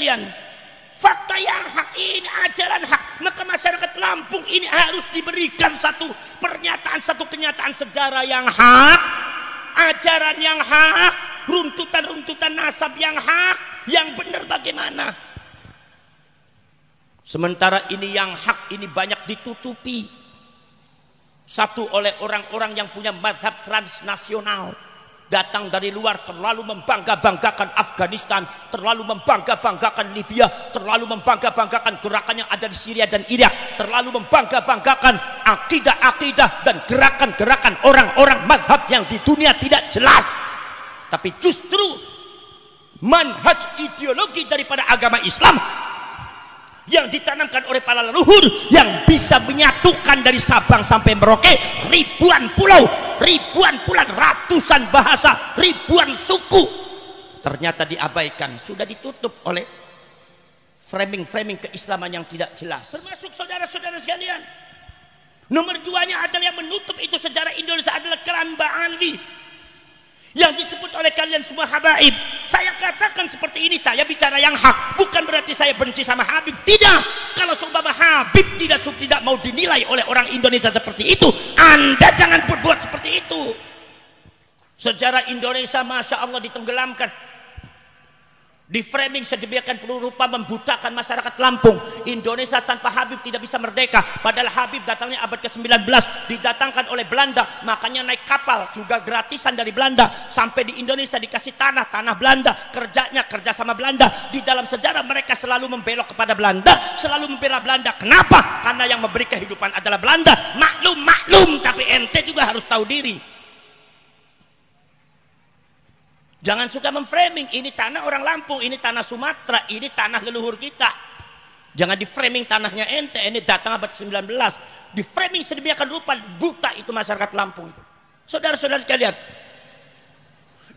sekalian, fakta yang hak ini ajaran hak. Maka masyarakat Lampung ini harus diberikan satu pernyataan satu kenyataan sejarah yang hak ajaran yang hak runtutan-runtutan nasab yang hak yang benar bagaimana. Sementara ini yang hak ini banyak ditutupi. Satu oleh orang-orang yang punya madhab transnasional datang dari luar terlalu membangga-banggakan Afghanistan, terlalu membangga-banggakan Libya, terlalu membangga-banggakan gerakan yang ada di Syria dan Irak, terlalu membangga-banggakan akidah-akidah dan gerakan-gerakan orang-orang madhab yang di dunia tidak jelas. Tapi justru manhaj ideologi daripada agama Islam yang ditanamkan oleh para leluhur yang bisa menyatukan dari Sabang sampai Merauke ribuan pulau, ribuan pulau, ratusan bahasa, ribuan suku ternyata diabaikan, sudah ditutup oleh framing-framing keislaman yang tidak jelas. Termasuk saudara-saudara sekalian. Nomor duanya adalah yang menutup itu sejarah Indonesia adalah Keramba Alwi yang disebut oleh kalian semua habaib. Saya katakan seperti ini saya bicara yang hak. Bukan berarti saya benci sama Habib. Tidak. Kalau seumpama Habib tidak tidak mau dinilai oleh orang Indonesia seperti itu anda jangan berbuat seperti itu. Sejarah Indonesia Masya Allah ditenggelamkan di framing sedemikian rupa membutakan masyarakat Lampung Indonesia tanpa Habib tidak bisa merdeka. Padahal Habib datangnya abad ke-19 didatangkan oleh Belanda makanya naik kapal juga gratisan dari Belanda. Sampai di Indonesia dikasih tanah tanah Belanda kerjanya kerja sama Belanda. Di dalam sejarah mereka selalu membelok kepada Belanda selalu membela Belanda. Kenapa? karena yang memberi kehidupan adalah Belanda. Maklum maklum tapi ente juga harus tahu diri Jangan suka memframing, ini tanah orang Lampung, ini tanah Sumatera, ini tanah leluhur kita. Jangan di framing tanahnya ente, ini datang abad 19. Di framing sedemikian rupa buta itu masyarakat Lampung itu. Saudara-saudara sekalian,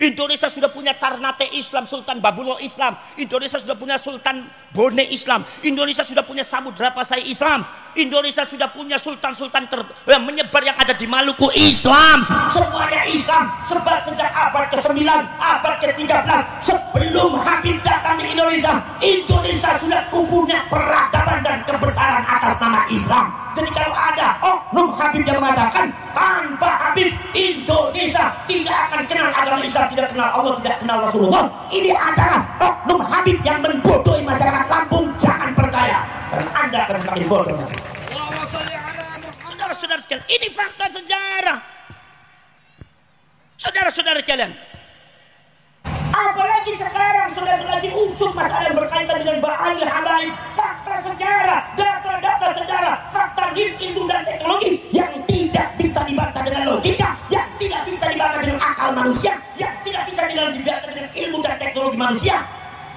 Indonesia sudah punya Tarnate Islam, Sultan Babulul Islam. Indonesia sudah punya Sultan Bone Islam. Indonesia sudah punya Samudra Pasai Islam. Indonesia sudah punya sultan-sultan yang menyebar yang ada di Maluku Islam. Semuanya Islam. Sebab sejak abad ke-9, abad ke-13, sebelum Habib datang di Indonesia, Indonesia sudah kubunya peradaban dan kebesaran atas nama Islam. Jadi kalau ada oknum Habib yang mengatakan tanpa Habib Indonesia tidak akan kenal agama Islam, tidak kenal Allah, tidak kenal Rasulullah. Ini adalah oknum Habib yang membodohi masyarakat Lampung. Jangan percaya karena Anda akan semakin bodoh. Saudara-saudara sekalian, ini fakta sejarah. Saudara-saudara sekalian, apalagi sekarang sudah lagi diusung masalah yang berkaitan dengan Ba'ali Habaib, fakta sejarah, data-data sejarah, fakta ilmu dan teknologi yang tidak bisa dibantah dengan logika, yang bisa dibantah dengan akal manusia, yang tidak bisa dibantah dengan ilmu dan teknologi manusia,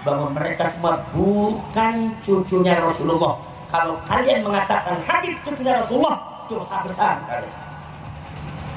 bahwa mereka semua bukan cucunya Rasulullah. Kalau kalian mengatakan Habib cucunya Rasulullah, dosa besar kalian.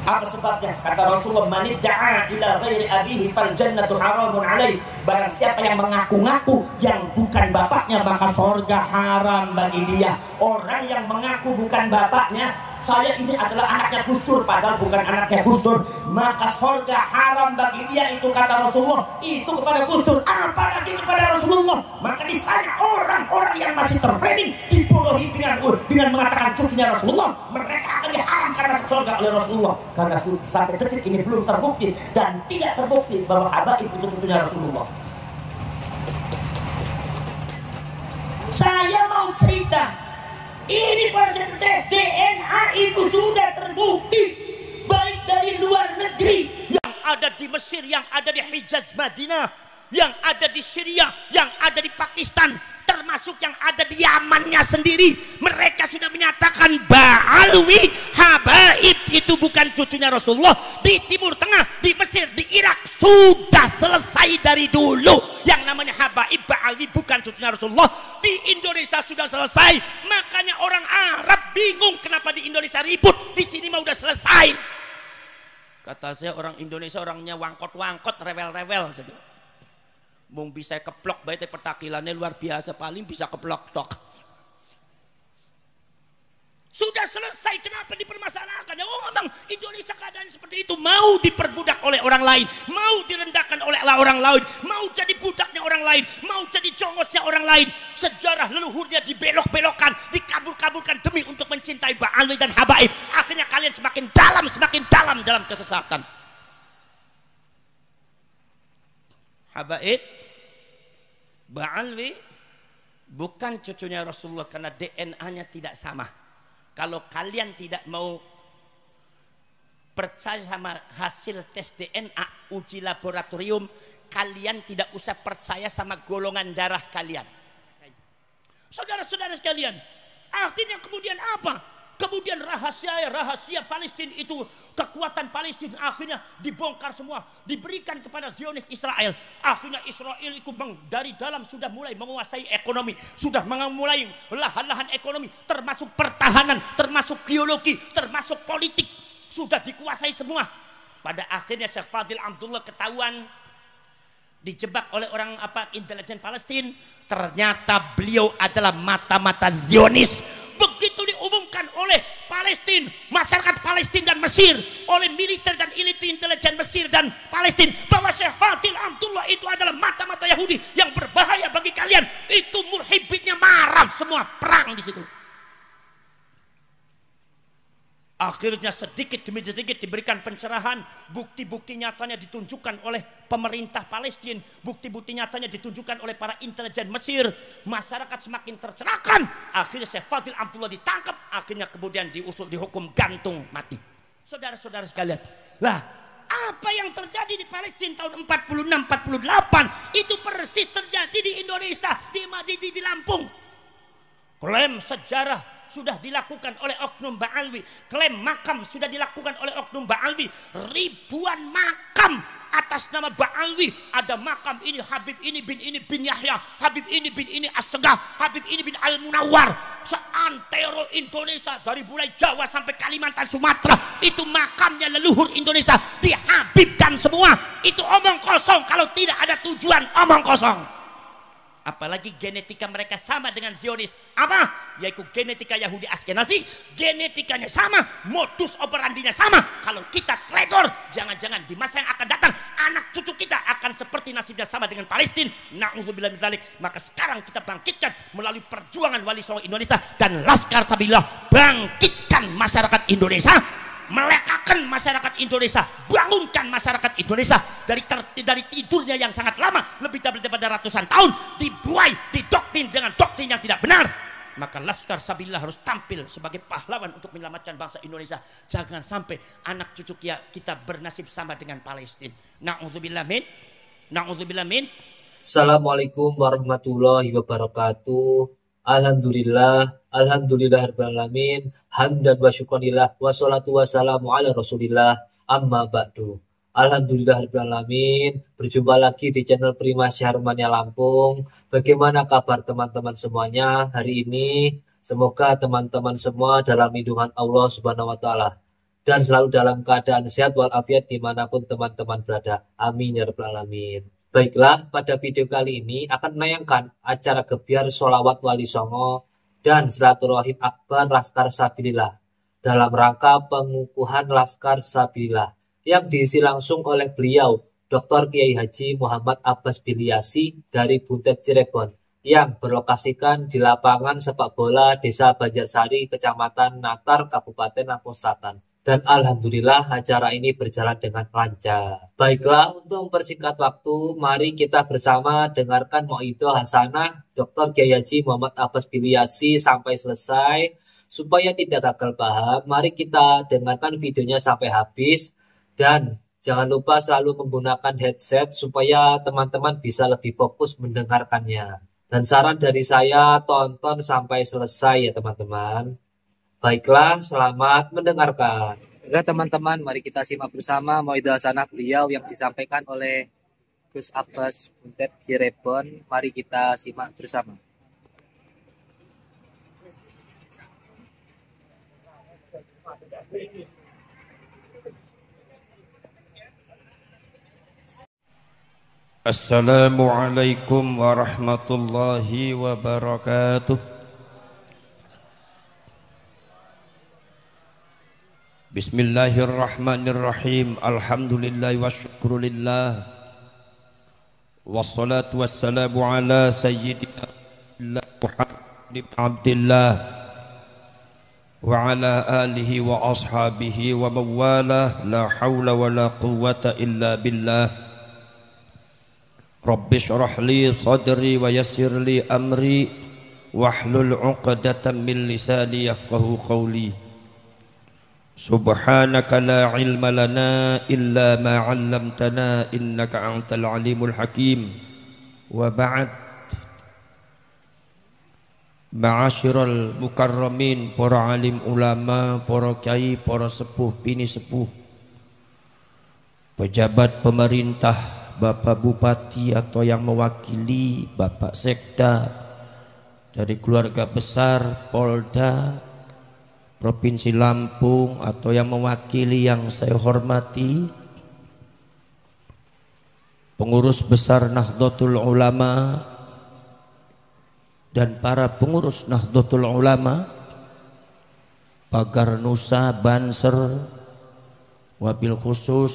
Apa sebabnya? Kata Rasulullah, "Man da'a ila ghairi abihi fal jannatu haramun alaih." Barang siapa yang mengaku-ngaku yang bukan bapaknya, maka surga haram bagi dia. Orang yang mengaku bukan bapaknya, saya ini adalah anaknya Gus Dur padahal bukan anaknya Gus Dur. Maka surga haram bagi dia itu kata Rasulullah. Itu kepada Gus Dur apalagi kepada Rasulullah? Maka di sana orang-orang yang masih terframing dibodohi dengan dengan mengatakan cucunya Rasulullah. Mereka akan diharamkan masuk surga oleh Rasulullah. Karena sampai detik ini belum terbukti dan tidak terbukti bahwa Abah itu cucunya Rasulullah. Saya mau cerita ini proses tes DNA itu sudah terbukti baik dari luar negeri yang ada di Mesir, yang ada di Hijaz Madinah, yang ada di Syria, yang ada di Pakistan, termasuk yang ada di Yamannya sendiri. Mereka sudah menyatakan Ba'alwi Habaib. Itu bukan cucunya Rasulullah. Di Timur Tengah, di Mesir, di Irak sudah selesai dari dulu. Yang namanya Habaib Ba'alwi bukan cucunya Rasulullah. Di Indonesia sudah selesai. Makanya orang Arab bingung kenapa di Indonesia ribut. Di sini mah udah selesai. Kata saya orang Indonesia orangnya wangkot-wangkot rewel-rewel mung bisa keplok baik petakilannya luar biasa paling bisa keplok tok sudah selesai kenapa dipermasalahkan ya oh memang Indonesia keadaan seperti itu mau diperbudak oleh orang lain mau direndahkan oleh orang lain mau jadi budaknya orang lain mau jadi jongosnya orang lain. Sejarah leluhurnya dibelok-belokkan, dikabur-kaburkan demi untuk mencintai Ba'alwi dan Habaib. Akhirnya kalian semakin dalam, semakin dalam dalam kesesatan. Habaib, Ba'alwi bukan cucunya Rasulullah karena DNA-nya tidak sama. Kalau kalian tidak mau percaya sama hasil tes DNA uji laboratorium, kalian tidak usah percaya sama golongan darah kalian. Saudara-saudara sekalian, akhirnya kemudian apa? Kemudian rahasia rahasia Palestina itu kekuatan Palestina akhirnya dibongkar semua, diberikan kepada Zionis Israel. Akhirnya Israel itu dari dalam sudah mulai menguasai ekonomi, sudah memulai lahan-lahan ekonomi, termasuk pertahanan, termasuk geologi, termasuk politik, sudah dikuasai semua. Pada akhirnya Syekh Fadil Abdullah ketahuan dijebak oleh orang apa intelijen Palestina ternyata beliau adalah mata-mata Zionis begitu oleh Palestina masyarakat Palestina dan Mesir oleh militer dan elit intelijen Mesir dan Palestina bahwa Syekh Fadil Abdullah itu adalah mata-mata Yahudi yang berbahaya bagi kalian. Itu murhibitnya marah semua. Perang di situ Akhirnya sedikit demi sedikit diberikan pencerahan, bukti-bukti nyatanya ditunjukkan oleh pemerintah Palestina, bukti-bukti nyatanya ditunjukkan oleh para intelijen Mesir. Masyarakat semakin tercerahkan. Akhirnya Syekh Fadil Abdullah ditangkap, akhirnya kemudian diusul dihukum gantung mati. Saudara-saudara sekalian, lah apa yang terjadi di Palestina tahun 46 48 itu persis terjadi di Indonesia di di, di Lampung. Klaim sejarah sudah dilakukan oleh oknum Ba'alwi. Klaim makam sudah dilakukan oleh oknum Ba'alwi. Ribuan makam atas nama Ba'alwi. Ada makam ini Habib ini bin ini bin Yahya. Habib ini bin ini As-Segaf. Habib ini bin Al-Munawar. Seantero Indonesia dari mulai Jawa sampai Kalimantan Sumatera. Itu makamnya leluhur Indonesia. Dihabibkan semua. Itu omong kosong. Kalau tidak ada tujuan omong kosong. Apalagi genetika mereka sama dengan Zionis. Apa? Yaitu genetika Yahudi Askenazi. Genetikanya sama. Modus operandinya sama. Kalau kita teledor, jangan-jangan di masa yang akan datang, anak cucu kita akan seperti nasibnya sama dengan Palestina. Na'udzubillah. Maka sekarang kita bangkitkan melalui perjuangan Wali Songo Indonesia dan Laskar Sabillah. Bangkitkan masyarakat Indonesia melekakan masyarakat Indonesia, bangunkan masyarakat Indonesia dari ter, dari tidurnya yang sangat lama, lebih daripada ratusan tahun, dibuai, didoktrin dengan doktrin yang tidak benar. Maka Laskar Sabillah harus tampil sebagai pahlawan untuk menyelamatkan bangsa Indonesia. Jangan sampai anak cucu kita bernasib sama dengan Palestina. Na'udzubillah min. Na'udzubillah min. Assalamualaikum warahmatullahi wabarakatuh. Alhamdulillah, Alhamdulillah alamin, hamdan wa syukurillah, wa salatu wa salamu ala rasulillah, amma ba'du. Alhamdulillah alamin, berjumpa lagi di channel Prima Syarmania Lampung. Bagaimana kabar teman-teman semuanya hari ini? Semoga teman-teman semua dalam lindungan Allah Subhanahu wa Ta'ala dan selalu dalam keadaan sehat walafiat di mana pun teman-teman berada. Amin ya Rabbal Alamin. Baiklah, pada video kali ini akan menayangkan acara gebiar sholawat wali songo dan silaturahim akbar Laskar Sabilillah dalam rangka pengukuhan Laskar Sabilillah yang diisi langsung oleh beliau Dr. Kiai Haji Muhammad Abbas Biliasi dari Buntet Cirebon yang berlokasikan di lapangan sepak bola Desa Banjarsari, Kecamatan Natar, Kabupaten Lampung Selatan dan alhamdulillah acara ini berjalan dengan lancar. Baiklah, untuk mempersingkat waktu, mari kita bersama dengarkan Mo'ido Hasanah Dr. Kiai Muhammad Abbas Biliasi sampai selesai. Supaya tidak gagal paham, mari kita dengarkan videonya sampai habis dan jangan lupa selalu menggunakan headset supaya teman-teman bisa lebih fokus mendengarkannya. Dan saran dari saya, tonton sampai selesai ya teman-teman. Baiklah, selamat mendengarkan. Oke teman-teman, mari kita simak bersama Moida Sanah beliau yang disampaikan oleh Gus Abbas Buntet Cirebon. Mari kita simak bersama. Assalamualaikum warahmatullahi wabarakatuh. Bismillahirrahmanirrahim Alhamdulillah wa syukrulillah والصلاة والسلام على سيدنا محمد بن عبد الله وعلى آله وأصحابه ومن والاه لا حول ولا قوة إلا بالله رب اشرح لي صدري ويسر لي أمري واحلل عقدة من لساني يفقه Subhanaka la ilma lana illa ma 'allamtana innaka antal alimul hakim. Wa ba'd. Ma'asyiral mukarramin, para alim ulama, para kiai, para sepuh, bini sepuh. Pejabat pemerintah, Bapak Bupati atau yang mewakili Bapak Sekda dari keluarga besar Polda Provinsi Lampung atau yang mewakili yang saya hormati, pengurus besar Nahdlatul Ulama, dan para pengurus Nahdlatul Ulama Pagar Nusa Banser wabil khusus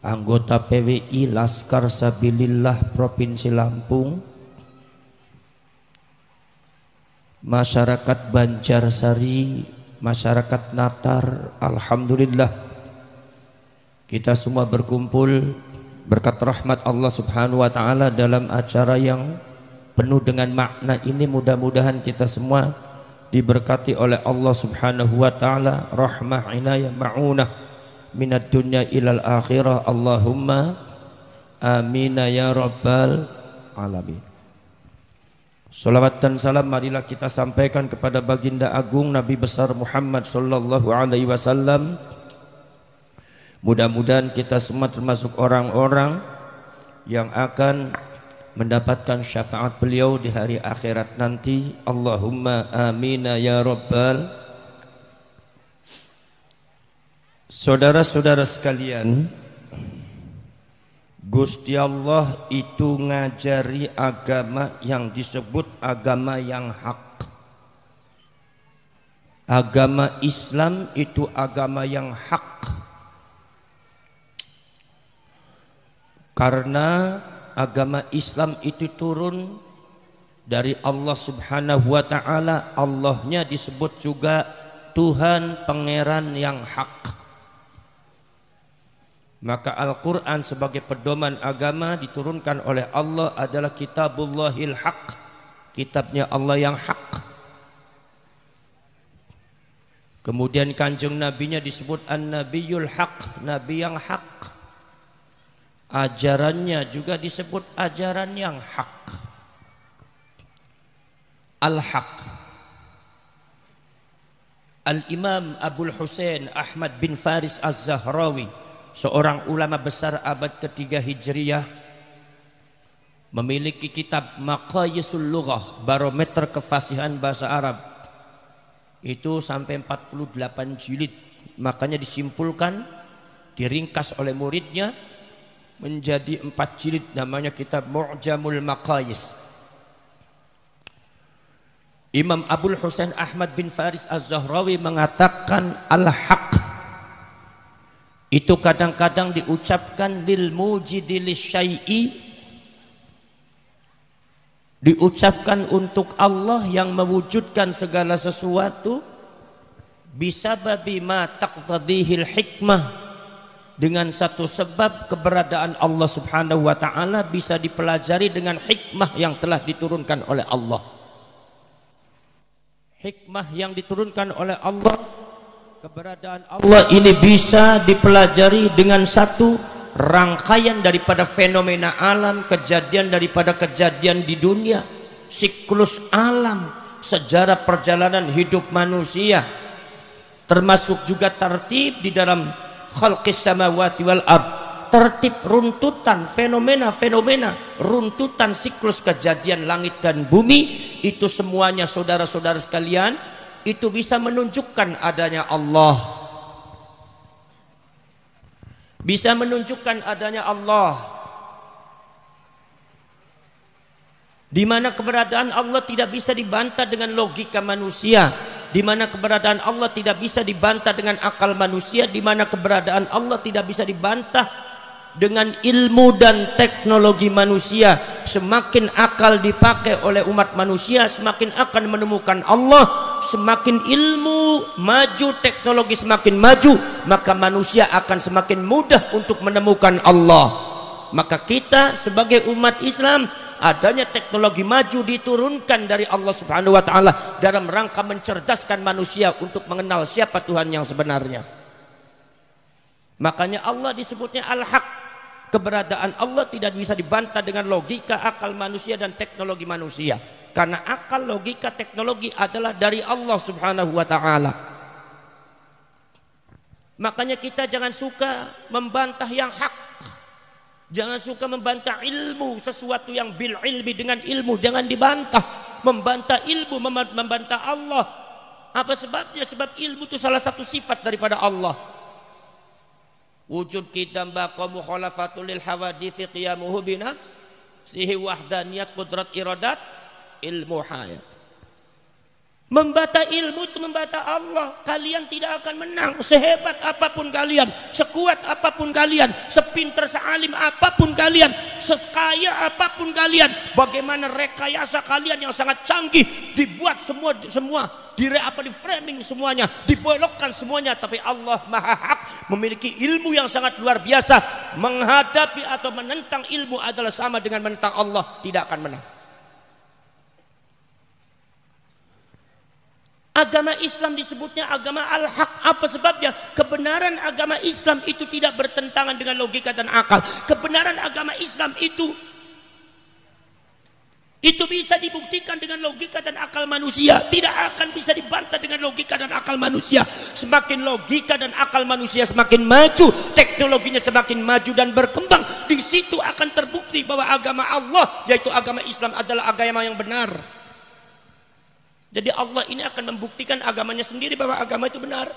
anggota PWI Laskar Sabilillah Provinsi Lampung masyarakat Banjarsari masyarakat Natar Alhamdulillah. Kita semua berkumpul berkat rahmat Allah Subhanahu wa taala dalam acara yang penuh dengan makna ini. Mudah-mudahan kita semua diberkati oleh Allah Subhanahu wa taala. Rahmah inayah maunah. Minat dunya ilal akhirah. Allahumma amin ya rabbal alamin Salawat dan salam marilah kita sampaikan kepada baginda agung Nabi besar Muhammad sallallahu alaihi wasallam. Mudah-mudahan kita semua termasuk orang-orang yang akan mendapatkan syafaat beliau di hari akhirat nanti. Allahumma amina ya rabbal Saudara-saudara sekalian Gusti Allah itu ngajari agama yang disebut agama yang hak Agama Islam itu agama yang hak Karena agama Islam itu turun dari Allah Subhanahu wa taala. Allahnya disebut juga Tuhan pangeran yang hak. Maka Al-Quran sebagai pedoman agama diturunkan oleh Allah adalah kitabullahil haq. Kitabnya Allah yang hak. Kemudian kanjeng nabinya disebut an-nabiyul haq, nabi yang hak ajarannya juga disebut ajaran yang hak al-haq Al-Imam Abdul Hussein Ahmad bin Faris Az-Zahrawi seorang ulama besar abad ketiga Hijriyah memiliki kitab Maqayisul Lughah barometer kefasihan bahasa Arab. Itu sampai 48 jilid. Makanya disimpulkan diringkas oleh muridnya menjadi empat jilid. Namanya kitab Mu'jamul Maqayis. Imam Abdul Husain Ahmad bin Faris Az-Zahrawi mengatakan al-haq itu kadang-kadang diucapkan lil mujidi syai'i. Diucapkan untuk Allah yang mewujudkan segala sesuatu. Bisa babi ma taqtadihil hikmah. Dengan satu sebab keberadaan Allah Subhanahu wa taala bisa dipelajari dengan hikmah yang telah diturunkan oleh Allah. Hikmah yang diturunkan oleh Allah keberadaan Allah ini bisa dipelajari dengan satu rangkaian daripada fenomena alam, kejadian daripada kejadian di dunia, siklus alam, sejarah perjalanan hidup manusia, termasuk juga tertib di dalam khalqis samawati wal ard tertib runtutan fenomena-fenomena runtutan siklus kejadian langit dan bumi itu semuanya saudara-saudara sekalian itu bisa menunjukkan adanya Allah. Bisa menunjukkan adanya Allah. Di mana keberadaan Allah tidak bisa dibantah dengan logika manusia. Di mana keberadaan Allah tidak bisa dibantah dengan akal manusia, di mana keberadaan Allah tidak bisa dibantah dengan ilmu dan teknologi manusia semakin akal dipakai oleh umat manusia semakin akan menemukan Allah semakin ilmu maju teknologi semakin maju maka manusia akan semakin mudah untuk menemukan Allah. Maka kita sebagai umat Islam adanya teknologi maju diturunkan dari Allah Subhanahu wa taala dalam rangka mencerdaskan manusia untuk mengenal siapa Tuhan yang sebenarnya. Makanya Allah disebutnya al-haq keberadaan Allah tidak bisa dibantah dengan logika akal manusia dan teknologi manusia. Karena akal logika teknologi adalah dari Allah Subhanahu wa taala. Makanya kita jangan suka membantah yang hak. Jangan suka membantah ilmu sesuatu yang bil ilmi dengan ilmu. Jangan dibantah. Membantah ilmu membantah Allah. Apa sebabnya? Sebab ilmu itu salah satu sifat daripada Allah wujud kita baqa mukhalafatul lil hawadithi qiyamuhu binafs sihi wahdaniyat kudrat iradat ilmu hayat Membata ilmu itu membata Allah. Kalian tidak akan menang. Sehebat apa pun kalian. Sekuat apa pun kalian. Sepinter sealim apa pun kalian. Sekaya apa pun kalian. Bagaimana rekayasa kalian yang sangat canggih. Dibuat semua semua dire apa di framing semuanya, dibelokkan semuanya, tapi Allah Maha Hak memiliki ilmu yang sangat luar biasa. Menghadapi atau menentang ilmu adalah sama dengan menentang Allah, tidak akan menang. Agama Islam disebutnya agama al-haq. Apa sebabnya? Kebenaran agama Islam itu tidak bertentangan dengan logika dan akal. Kebenaran agama Islam itu itu bisa dibuktikan dengan logika dan akal manusia. Tidak akan bisa dibantah dengan logika dan akal manusia. Semakin logika dan akal manusia semakin maju, teknologinya semakin maju dan berkembang. Di situ akan terbukti bahwa agama Allah, yaitu agama Islam adalah agama yang benar. Jadi Allah ini akan membuktikan agamanya sendiri bahwa agama itu benar.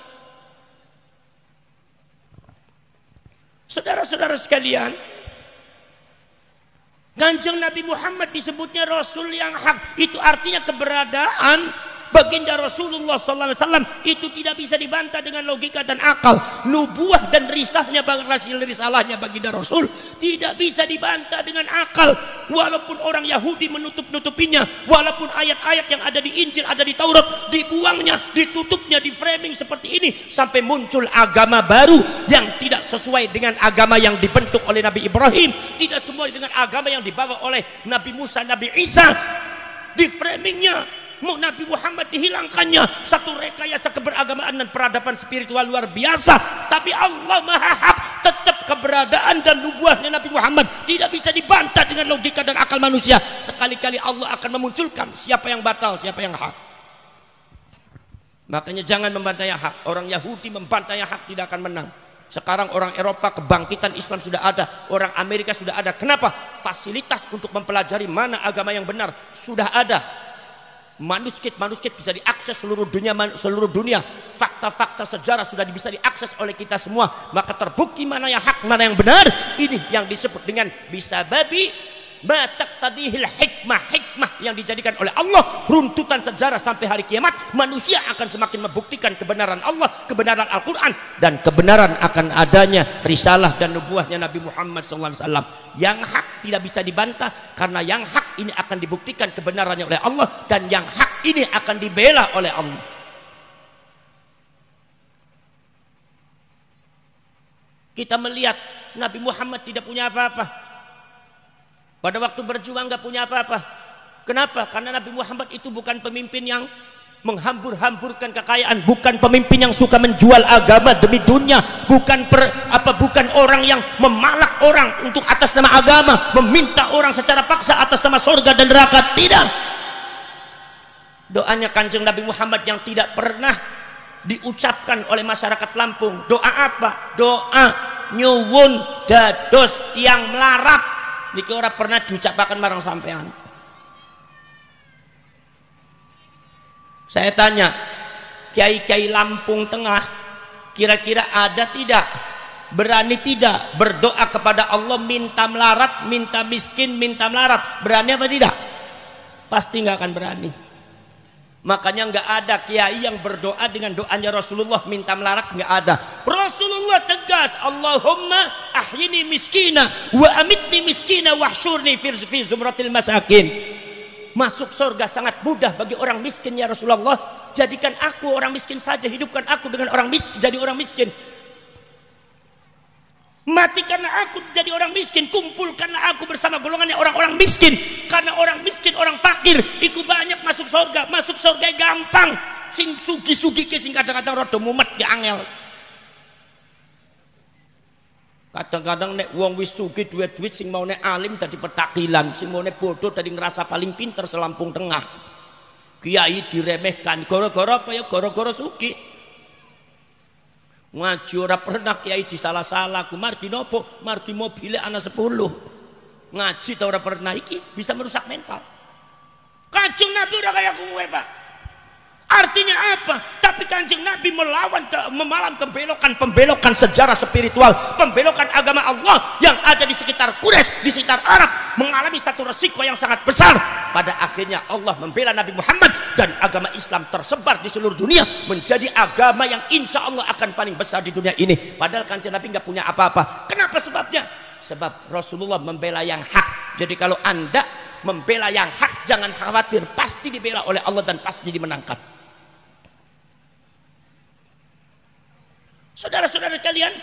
Saudara-saudara sekalian, Kanjeng Nabi Muhammad disebutnya Rasul yang hak. Itu artinya keberadaan baginda Rasulullah SAW itu tidak bisa dibantah dengan logika dan akal. Nubuah dan risahnya rasil risalahnya baginda Rasul tidak bisa dibantah dengan akal. Walaupun orang Yahudi menutup-nutupinya, walaupun ayat-ayat yang ada di Injil, ada di Taurat, dibuangnya, ditutupnya, di framing seperti ini sampai muncul agama baru yang tidak sesuai dengan agama yang dibentuk oleh Nabi Ibrahim, tidak sesuai dengan agama yang dibawa oleh Nabi Musa, Nabi Isa. Di framingnya mau Nabi Muhammad dihilangkannya. Satu rekayasa keberagamaan dan peradaban spiritual luar biasa. Tapi Allah maha hak tetap keberadaan dan nubuahnya Nabi Muhammad tidak bisa dibantah dengan logika dan akal manusia. Sekali-kali Allah akan memunculkan siapa yang batal siapa yang hak. Makanya jangan membantah yang hak. Orang Yahudi membantah yang hak tidak akan menang. Sekarang orang Eropa kebangkitan Islam sudah ada, orang Amerika sudah ada. Kenapa? Fasilitas untuk mempelajari mana agama yang benar sudah ada manuskrip-manuskrip bisa diakses seluruh dunia seluruh dunia. Fakta-fakta sejarah sudah bisa diakses oleh kita semua. Maka terbukti mana yang hak mana yang benar. Ini yang disebut dengan bisa babi batak tadihil hikmah hikmah yang dijadikan oleh Allah. Runtutan sejarah sampai hari kiamat manusia akan semakin membuktikan kebenaran Allah kebenaran Al-Quran dan kebenaran akan adanya risalah dan nubuahnya Nabi Muhammad SAW yang hak tidak bisa dibantah karena yang hak ini akan dibuktikan kebenarannya oleh Allah dan yang hak ini akan dibela oleh Allah kita melihat Nabi Muhammad tidak punya apa-apa pada waktu berjuang gak punya apa-apa. Kenapa? Karena Nabi Muhammad itu bukan pemimpin yang menghambur-hamburkan kekayaan, bukan pemimpin yang suka menjual agama demi dunia, bukan per, apa bukan orang yang memalak orang untuk atas nama agama, meminta orang secara paksa atas nama surga dan neraka, tidak. Doanya Kanjeng Nabi Muhammad yang tidak pernah diucapkan oleh masyarakat Lampung. Doa apa? Doa nyuwun dados tiang melarat niki ora pernah diucapkan marang sampean saya tanya kiai-kiai Lampung Tengah kira-kira ada tidak berani tidak berdoa kepada Allah minta melarat minta miskin minta melarat berani apa tidak pasti nggak akan berani Makanya nggak ada kiai yang berdoa dengan doanya Rasulullah minta melarat nggak ada. Rasulullah tegas, Allahumma ahyini miskina wa amitni miskina wahsyurni fi zumratil masakin. Masuk surga sangat mudah bagi orang miskin ya Rasulullah. Jadikan aku orang miskin saja, hidupkan aku dengan orang miskin jadi orang miskin. Matikanlah aku jadi orang miskin, kumpulkanlah aku bersama golongannya orang-orang miskin. Karena orang miskin, orang fakir, ikut banyak masuk surga. Masuk surga gampang. Sing sugi-sugi ke sing kadang-kadang rada mumet ya angel. Kadang-kadang nek wong wis sugi duit-duit sing mau nek alim jadi petakilan, sing mau nek bodoh tadi ngerasa paling pinter selampung tengah. Kiai diremehkan, gara-gara apa ya? Gara-gara sugi ngaji ora pernah kiai disalah-salah ku margi nopo? Margi mobil anak sepuluh. Ngaji tau ora pernah? Iki bisa merusak mental. Kacung nabi udah kayak gue pak Artinya apa? Tapi kanjeng Nabi melawan memalam pembelokan-pembelokan sejarah spiritual, pembelokan agama Allah yang ada di sekitar Quraisy, di sekitar Arab mengalami satu resiko yang sangat besar. Pada akhirnya Allah membela Nabi Muhammad dan agama Islam tersebar di seluruh dunia menjadi agama yang insya Allah akan paling besar di dunia ini. Padahal kanjeng Nabi nggak punya apa-apa. Kenapa sebabnya? Sebab Rasulullah membela yang hak. Jadi kalau anda membela yang hak jangan khawatir pasti dibela oleh Allah dan pasti dimenangkan. Saudara-saudara kalian,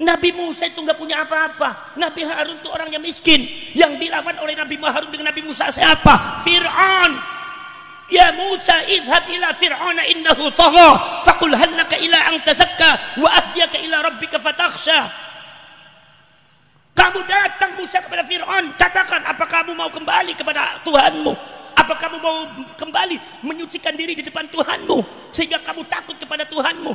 Nabi Musa itu nggak punya apa-apa. Nabi Harun itu orangnya miskin. Yang dilawan oleh Nabi Harun dengan Nabi Musa siapa? Fir'aun. Ya Musa idhab ila fir'auna innahu tagha faqul hannaka ila an tazakka wa ahdiyaka ila rabbika fatakhsha Kamu datang Musa kepada Fir'aun katakan apa kamu mau kembali kepada Tuhanmu apa kamu mau kembali menyucikan diri di depan Tuhanmu sehingga kamu takut kepada Tuhanmu?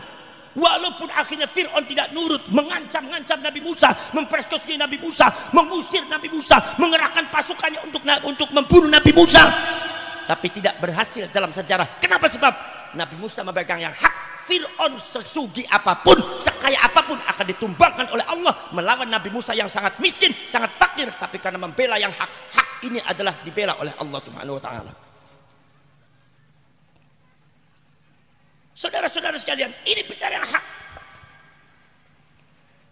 Walaupun akhirnya Fir'aun tidak nurut, mengancam-ngancam Nabi Musa, memperkosa Nabi Musa, mengusir Nabi Musa, mengerahkan pasukannya untuk untuk membunuh Nabi Musa. Tapi tidak berhasil dalam sejarah. Kenapa sebab Nabi Musa memegang yang hak Fir'aun sesugi apa pun, sekaya apa pun akan ditumbangkan oleh Allah melawan Nabi Musa yang sangat miskin, sangat fakir, tapi karena membela yang hak, hak ini adalah dibela oleh Allah Subhanahu wa taala. Saudara-saudara sekalian, ini bicara yang hak.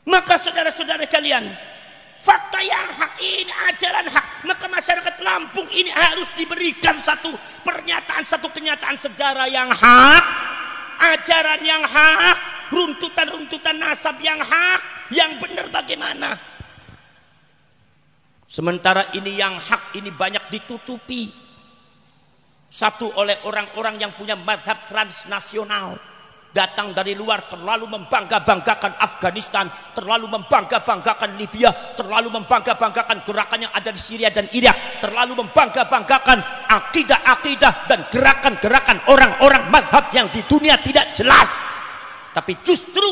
Maka saudara-saudara kalian, fakta yang hak ini ajaran hak, maka masyarakat Lampung ini harus diberikan satu pernyataan, satu kenyataan sejarah yang hak ajaran yang hak, runtutan-runtutan nasab yang hak, yang benar bagaimana? Sementara ini yang hak ini banyak ditutupi. Satu oleh orang-orang yang punya madhab transnasional datang dari luar terlalu membangga-banggakan Afghanistan, terlalu membangga-banggakan Libya, terlalu membangga-banggakan gerakan yang ada di Syria dan Irak, terlalu membangga-banggakan akidah-akidah dan gerakan-gerakan orang-orang madhab yang di dunia tidak jelas. Tapi justru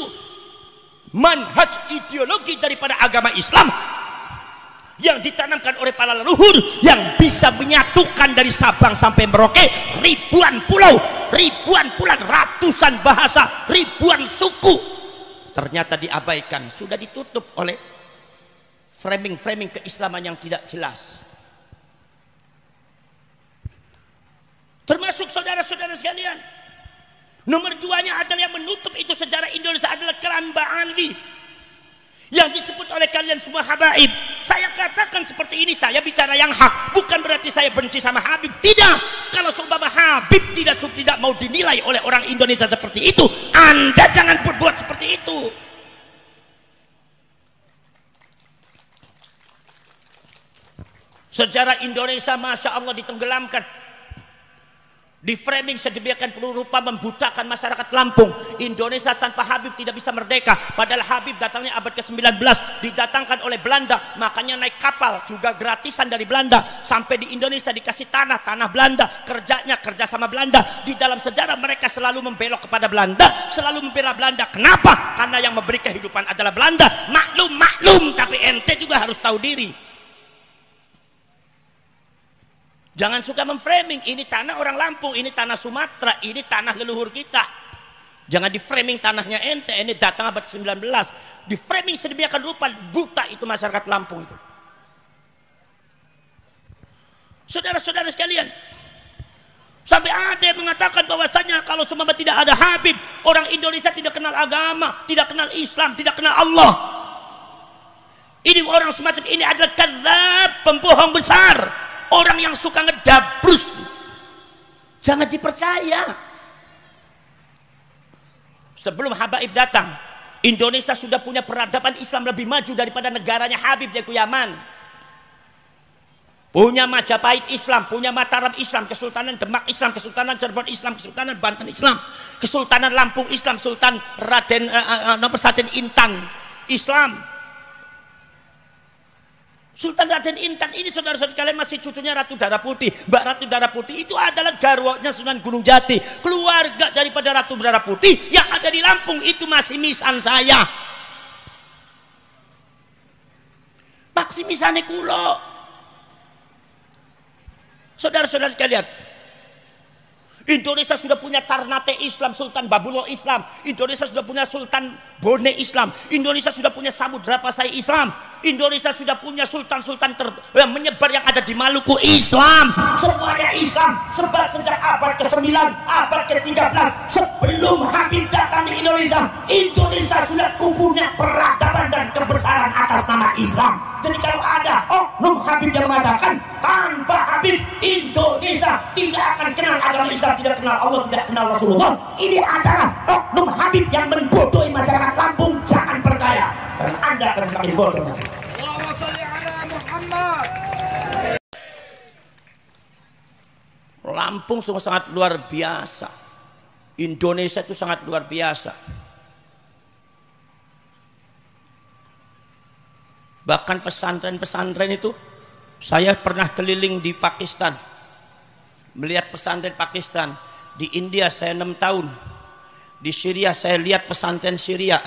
manhaj ideologi daripada agama Islam yang ditanamkan oleh para leluhur yang bisa menyatukan dari Sabang sampai Merauke ribuan pulau, ribuan pulau, ratusan bahasa, ribuan suku ternyata diabaikan, sudah ditutup oleh framing-framing keislaman yang tidak jelas. Termasuk saudara-saudara sekalian. Nomor duanya adalah yang menutup itu sejarah Indonesia adalah kelam Ba'ali yang disebut oleh kalian semua habaib. Saya katakan seperti ini saya bicara yang hak. Bukan berarti saya benci sama Habib. Tidak. Kalau seumpama Habib tidak tidak mau dinilai oleh orang Indonesia seperti itu anda jangan berbuat seperti itu. Sejarah Indonesia Masya Allah ditenggelamkan di framing sedemikian rupa membutakan masyarakat Lampung. Indonesia tanpa Habib tidak bisa merdeka. Padahal Habib datangnya abad ke-19. Didatangkan oleh Belanda. Makanya naik kapal juga gratisan dari Belanda. Sampai di Indonesia dikasih tanah. Tanah Belanda. Kerjanya kerja sama Belanda. Di dalam sejarah mereka selalu membelok kepada Belanda. Selalu membela Belanda. Kenapa? Karena yang memberi kehidupan adalah Belanda. Maklum, maklum. Tapi ente juga harus tahu diri. Jangan suka memframing, ini tanah orang Lampung, ini tanah Sumatera, ini tanah leluhur kita. Jangan di framing tanahnya ente, ini datang abad ke-19. Di framing sedemikian rupa, buta itu masyarakat Lampung itu. Saudara-saudara sekalian, Sampai ada yang mengatakan bahwasanya kalau semua tidak ada Habib, orang Indonesia tidak kenal agama, tidak kenal Islam, tidak kenal Allah. Ini orang semacam ini adalah kadzab, pembohong besar. Orang yang suka ngedabrus. Jangan dipercaya. Sebelum Habaib datang, Indonesia sudah punya peradaban Islam lebih maju daripada negaranya Habib yaitu Yaman. Punya Majapahit Islam, punya Mataram Islam, Kesultanan Demak Islam, Kesultanan Cirebon Islam, Kesultanan Banten Islam, Kesultanan Lampung Islam, Sultan Raden uh, uh, nomor Raden Intan Islam. Sultan Raden Intan ini saudara-saudara kalian masih cucunya Ratu Darah Putih. Mbak Ratu Darah Putih itu adalah garwanya Sunan Gunung Jati. Keluarga daripada Ratu Darah Putih yang ada di Lampung itu masih misan saya. Maksimisane kulo. Saudara-saudara sekalian, Indonesia sudah punya Tarnate Islam, Sultan Babulol Islam. Indonesia sudah punya Sultan Bone Islam. Indonesia sudah punya Samudra Pasai Islam. Indonesia sudah punya sultan-sultan yang menyebar yang ada di Maluku Islam. Semuanya Islam. Sebab sejak abad ke-9, abad ke-13 sebelum Habib datang di Indonesia, Indonesia sudah kubunya peradaban dan kebesaran atas nama Islam. Jadi kalau ada oknum Habib yang mengatakan tanpa Habib Indonesia tidak akan kenal agama Islam, tidak kenal Allah, tidak kenal Rasulullah. Ini adalah oknum Habib yang membodohi masyarakat Lampung. Jangan percaya karena Anda akan semakin bodoh. Lampung sungguh sangat luar biasa. Indonesia itu sangat luar biasa. Bahkan pesantren-pesantren itu saya pernah keliling di Pakistan. Melihat pesantren Pakistan. Di India saya enam tahun. Di Syria saya lihat pesantren Syria.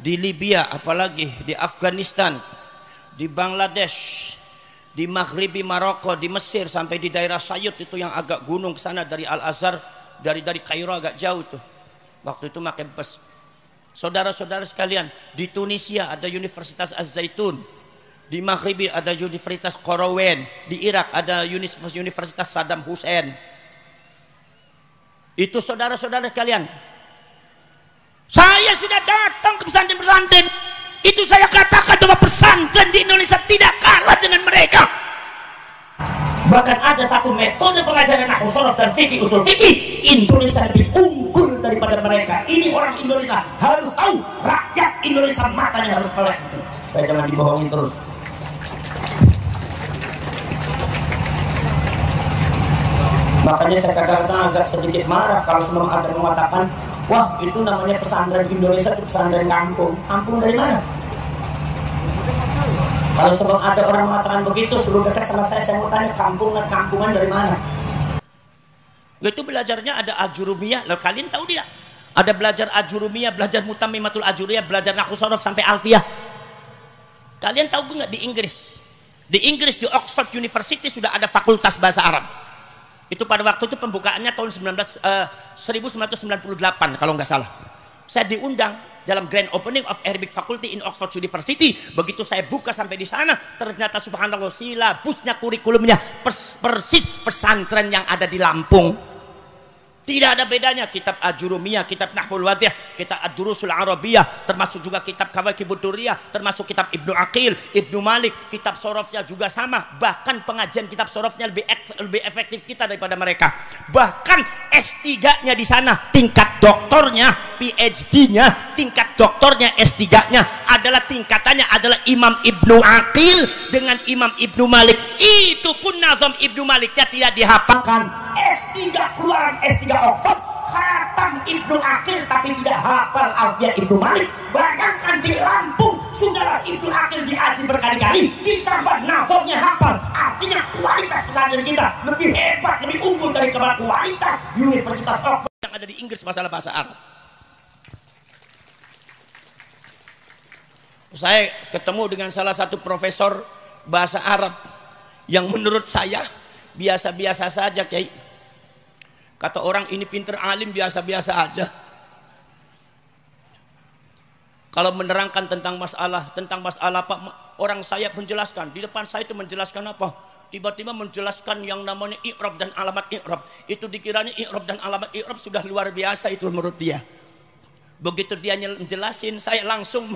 Di Libya apalagi di Afghanistan. Di Bangladesh. Di Maghribi Maroko, di Mesir sampai di daerah Sayut itu yang agak gunung ke sana dari Al Azhar dari dari Kairo agak jauh tuh. Waktu itu pakai bus. Saudara-saudara sekalian, di Tunisia ada Universitas Az-Zaitun. Di Maghribi ada Universitas Korowen. Di Irak ada Universitas Saddam Hussein. Itu saudara-saudara sekalian. Saya sudah datang ke pesantren-pesantren itu saya katakan bahwa pesantren di Indonesia tidak kalah dengan mereka. Bahkan ada satu metode pengajaran nahwu sorof dan fikih usul fikih Indonesia lebih unggul daripada mereka. Ini orang Indonesia harus tahu rakyat Indonesia matanya harus melek. Supaya jangan dibohongin terus. Makanya saya kadang-kadang agak sedikit marah kalau sebelum ada mengatakan Wah itu namanya pesantren Indonesia itu pesantren kampung. Kampung dari mana? Kalau sebelum ada orang mengatakan begitu, suruh dekat sama saya, saya mau tanya kampungan kampungan dari mana? Itu belajarnya ada ajurumiyah. Lalu kalian tahu tidak? Ada belajar ajurumiyah, belajar mutamimatul ajuriyah, belajar nakusorof sampai alfiyah. Kalian tahu nggak di Inggris? Di Inggris di Oxford University sudah ada fakultas bahasa Arab. Itu pada waktu itu pembukaannya tahun 19, uh, 1998 kalau nggak salah. Saya diundang dalam grand opening of Arabic Faculty in Oxford University. Begitu saya buka sampai di sana, ternyata subhanallah silabusnya kurikulumnya persis pesantren yang ada di Lampung. Tidak ada bedanya kitab Ajurumiyah, kitab Nahwul Wadih, kitab Ad-Durusul Arabiyah, termasuk juga kitab Kawakibud Duriyah, termasuk kitab Ibnu Aqil, Ibnu Malik, kitab sorofnya juga sama. Bahkan pengajian kitab sorofnya lebih lebih efektif kita daripada mereka. Bahkan S3-nya di sana, tingkat doktornya, PhD-nya, tingkat doktornya S3-nya adalah tingkatannya adalah Imam Ibnu Aqil dengan Imam Ibnu Malik. Itu pun Nazam Ibnu Maliknya tidak dihafalkan. S3 keluaran S3 Oxford Hatam Ibnu Akil tapi tidak hafal Alfiah Ibnu Malik. Bayangkan di Lampung sudahlah Ibnu Akil diaji berkali-kali ditambah nazarnya hafal. Artinya kualitas pesantren kita lebih hebat lebih unggul dari kualitas Universitas Oxford yang ada di Inggris masalah bahasa Arab. Saya ketemu dengan salah satu profesor bahasa Arab yang menurut saya biasa-biasa saja kayak Kata orang ini pinter alim biasa-biasa aja. Kalau menerangkan tentang masalah, tentang masalah apa, orang saya menjelaskan. Di depan saya itu menjelaskan apa? tiba-tiba menjelaskan yang namanya i'rab dan alamat i'rab. Itu dikiranya i'rab dan alamat i'rab sudah luar biasa itu menurut dia. Begitu dia menjelasin, saya langsung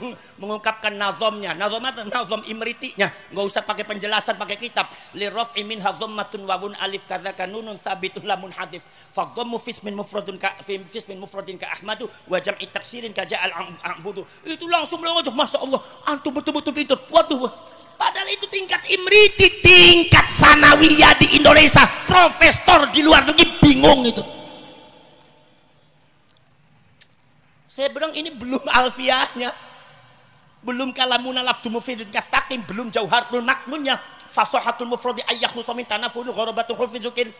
mengungkapkan nazomnya. Nazom itu nazom imritinya. Nggak usah pakai penjelasan, pakai kitab. Li raf'i min hadhammatun wawun alif kadza kanunun sabitun lamun hadif. Fadhammu fismin mufradun ka fismin mufradin ka ahmadu wa jam'i taksirin ka ja'al a'budu. Itu langsung melonjak, Masya Allah. Antum betul-betul pintar. Waduh, Padahal itu tingkat imriti, tingkat sanawiyah di Indonesia. Profesor di luar negeri bingung itu. Saya bilang ini belum alfiahnya. Belum kalamuna lafdu mufidun kastakim. Belum jauharul makmunnya. Fasohatul mufrodi ayyak nusamin tanafunu gharabatul hufizukin.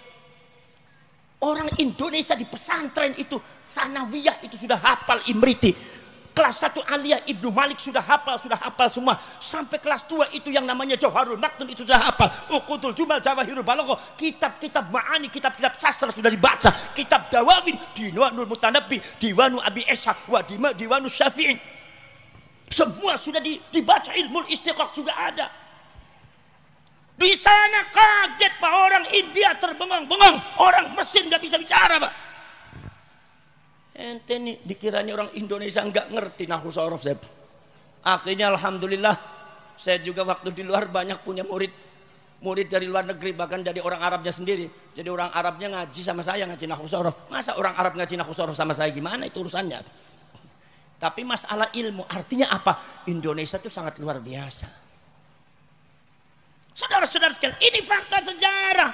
Orang Indonesia di pesantren itu. Sanawiyah itu sudah hafal imriti Kelas 1 Aliyah Ibnu Malik sudah hafal, sudah hafal semua. Sampai kelas 2 itu yang namanya Jauharul Maknun itu sudah hafal. Uqudul Jumal Jawahirul Balagho, kitab-kitab ma'ani, kitab-kitab sastra sudah dibaca. Kitab Dawawin, Diwanul Mutanabbi, Diwanu Abi Esha, Wadima, Diwanu Syafi'in. Semua sudah dibaca ilmu istiqaq juga ada. Di sana kaget Pak orang India terbengang-bengang, orang mesin nggak bisa bicara Pak. Ente nih dikiranya orang Indonesia nggak ngerti nahu sorof saya. Akhirnya alhamdulillah saya juga waktu di luar banyak punya murid murid dari luar negeri bahkan dari orang Arabnya sendiri. Jadi orang Arabnya ngaji sama saya ngaji nahu sorof. Masa orang Arab ngaji nahu sorof sama saya gimana itu urusannya? Tapi masalah ilmu artinya apa? Indonesia itu sangat luar biasa. Saudara-saudara sekalian, ini fakta sejarah.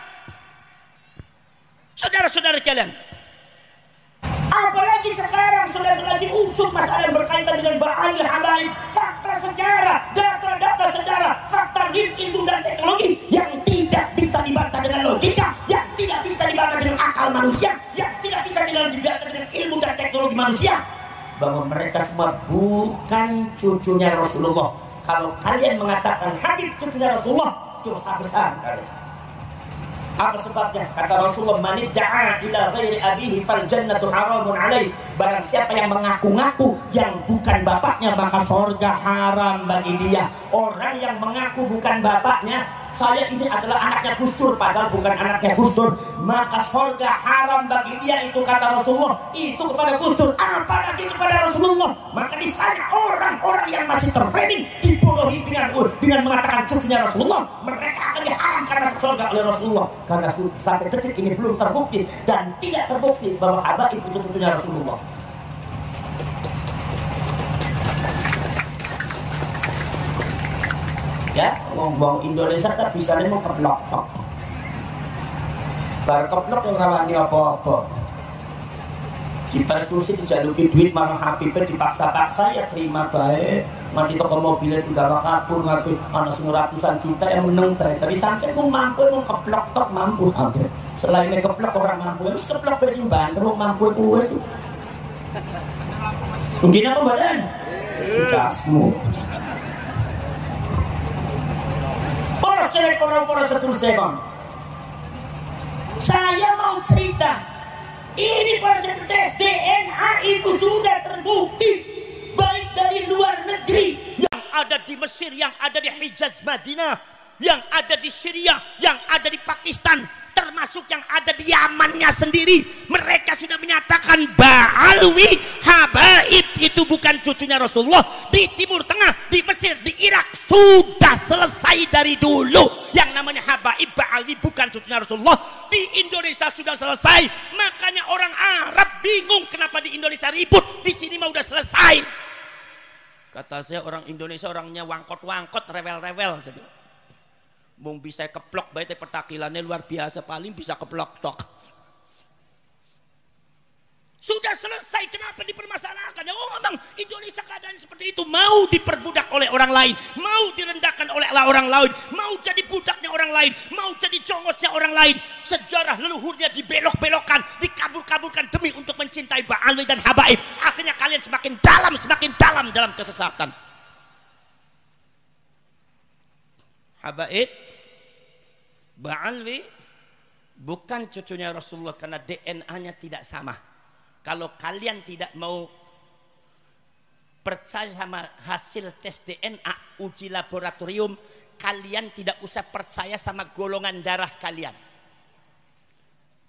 Saudara-saudara kalian, Apalagi sekarang sudah lagi usut masalah yang berkaitan dengan bahaya habaib, fakta sejarah, data-data sejarah, fakta ilmu dan teknologi yang tidak bisa dibantah dengan logika, yang tidak bisa dibantah dengan akal manusia, yang tidak bisa dibantah dengan ilmu dan teknologi manusia. Bahwa mereka semua bukan cucunya Rasulullah. Kalau kalian mengatakan Habib cucunya Rasulullah, dosa besar kalian. Apa sebabnya? Kata Rasulullah, "Man da'a ila ghairi abihi fal jannatu haramun alaih." Barang siapa yang mengaku-ngaku yang bukan bapaknya, maka surga haram bagi dia. Orang yang mengaku bukan bapaknya, saya ini adalah anaknya Gustur padahal bukan anaknya Gustur maka surga haram bagi dia itu kata Rasulullah itu kepada Gustur apalagi kepada Rasulullah maka di sana orang-orang yang masih terframing dibodohi dengan dengan mengatakan cucunya Rasulullah mereka akan diharamkan masuk surga oleh Rasulullah. Karena sampai detik ini belum terbukti dan tidak terbukti bahwa Abaib itu cucunya Rasulullah. Ya wong-wong Indonesia tak bisa mau keblok bar keblok yang rawani apa-apa di persekusi dijaluki duit marah Habibnya dipaksa-paksa ya terima baik nanti toko mobilnya juga kabur nanti anak semua ratusan juta yang menang baik tapi sampai mau mampu mau keblok tok mampu hampir. Selain keblok orang mampu. Harus keblok bersimpan terus mampu itu mungkin apa badan dasmu poros orang poros seterusnya Saya mau cerita. Ini proses tes DNA itu sudah terbukti. Baik dari luar negeri yang ada di Mesir, yang ada di Hijaz Madinah, yang ada di Syria, yang ada di Pakistan, termasuk yang ada di Yamannya sendiri. Mereka sudah menyatakan Ba'alwi Habaib. Itu bukan cucunya Rasulullah. Di Timur Tengah, di Mesir, di Irak sudah selesai dari dulu. Yang namanya Habaib Ba'alwi bukan cucunya Rasulullah. Di Indonesia sudah selesai. Makanya orang Arab bingung kenapa di Indonesia ribut. Di sini mah udah selesai. Kata saya orang Indonesia orangnya wangkot-wangkot rewel-rewel Mung bisa keplok baik petakilannya luar biasa paling bisa keplok tok. Sudah selesai, kenapa dipermasalahkan? Ya, oh memang Indonesia keadaan seperti itu. Mau diperbudak oleh orang lain. Mau direndahkan oleh orang lain. Mau jadi budaknya orang lain. Mau jadi jongosnya orang lain. Sejarah leluhurnya dibelok-belokkan. Dikabul-kabulkan demi untuk mencintai Ba'alwi dan Habaib. Akhirnya kalian semakin dalam, semakin dalam dalam kesesatan. Habaib Ba'alwi bukan cucunya Rasulullah karena DNA-nya tidak sama. Kalau kalian tidak mau percaya sama hasil tes DNA uji laboratorium, kalian tidak usah percaya sama golongan darah kalian.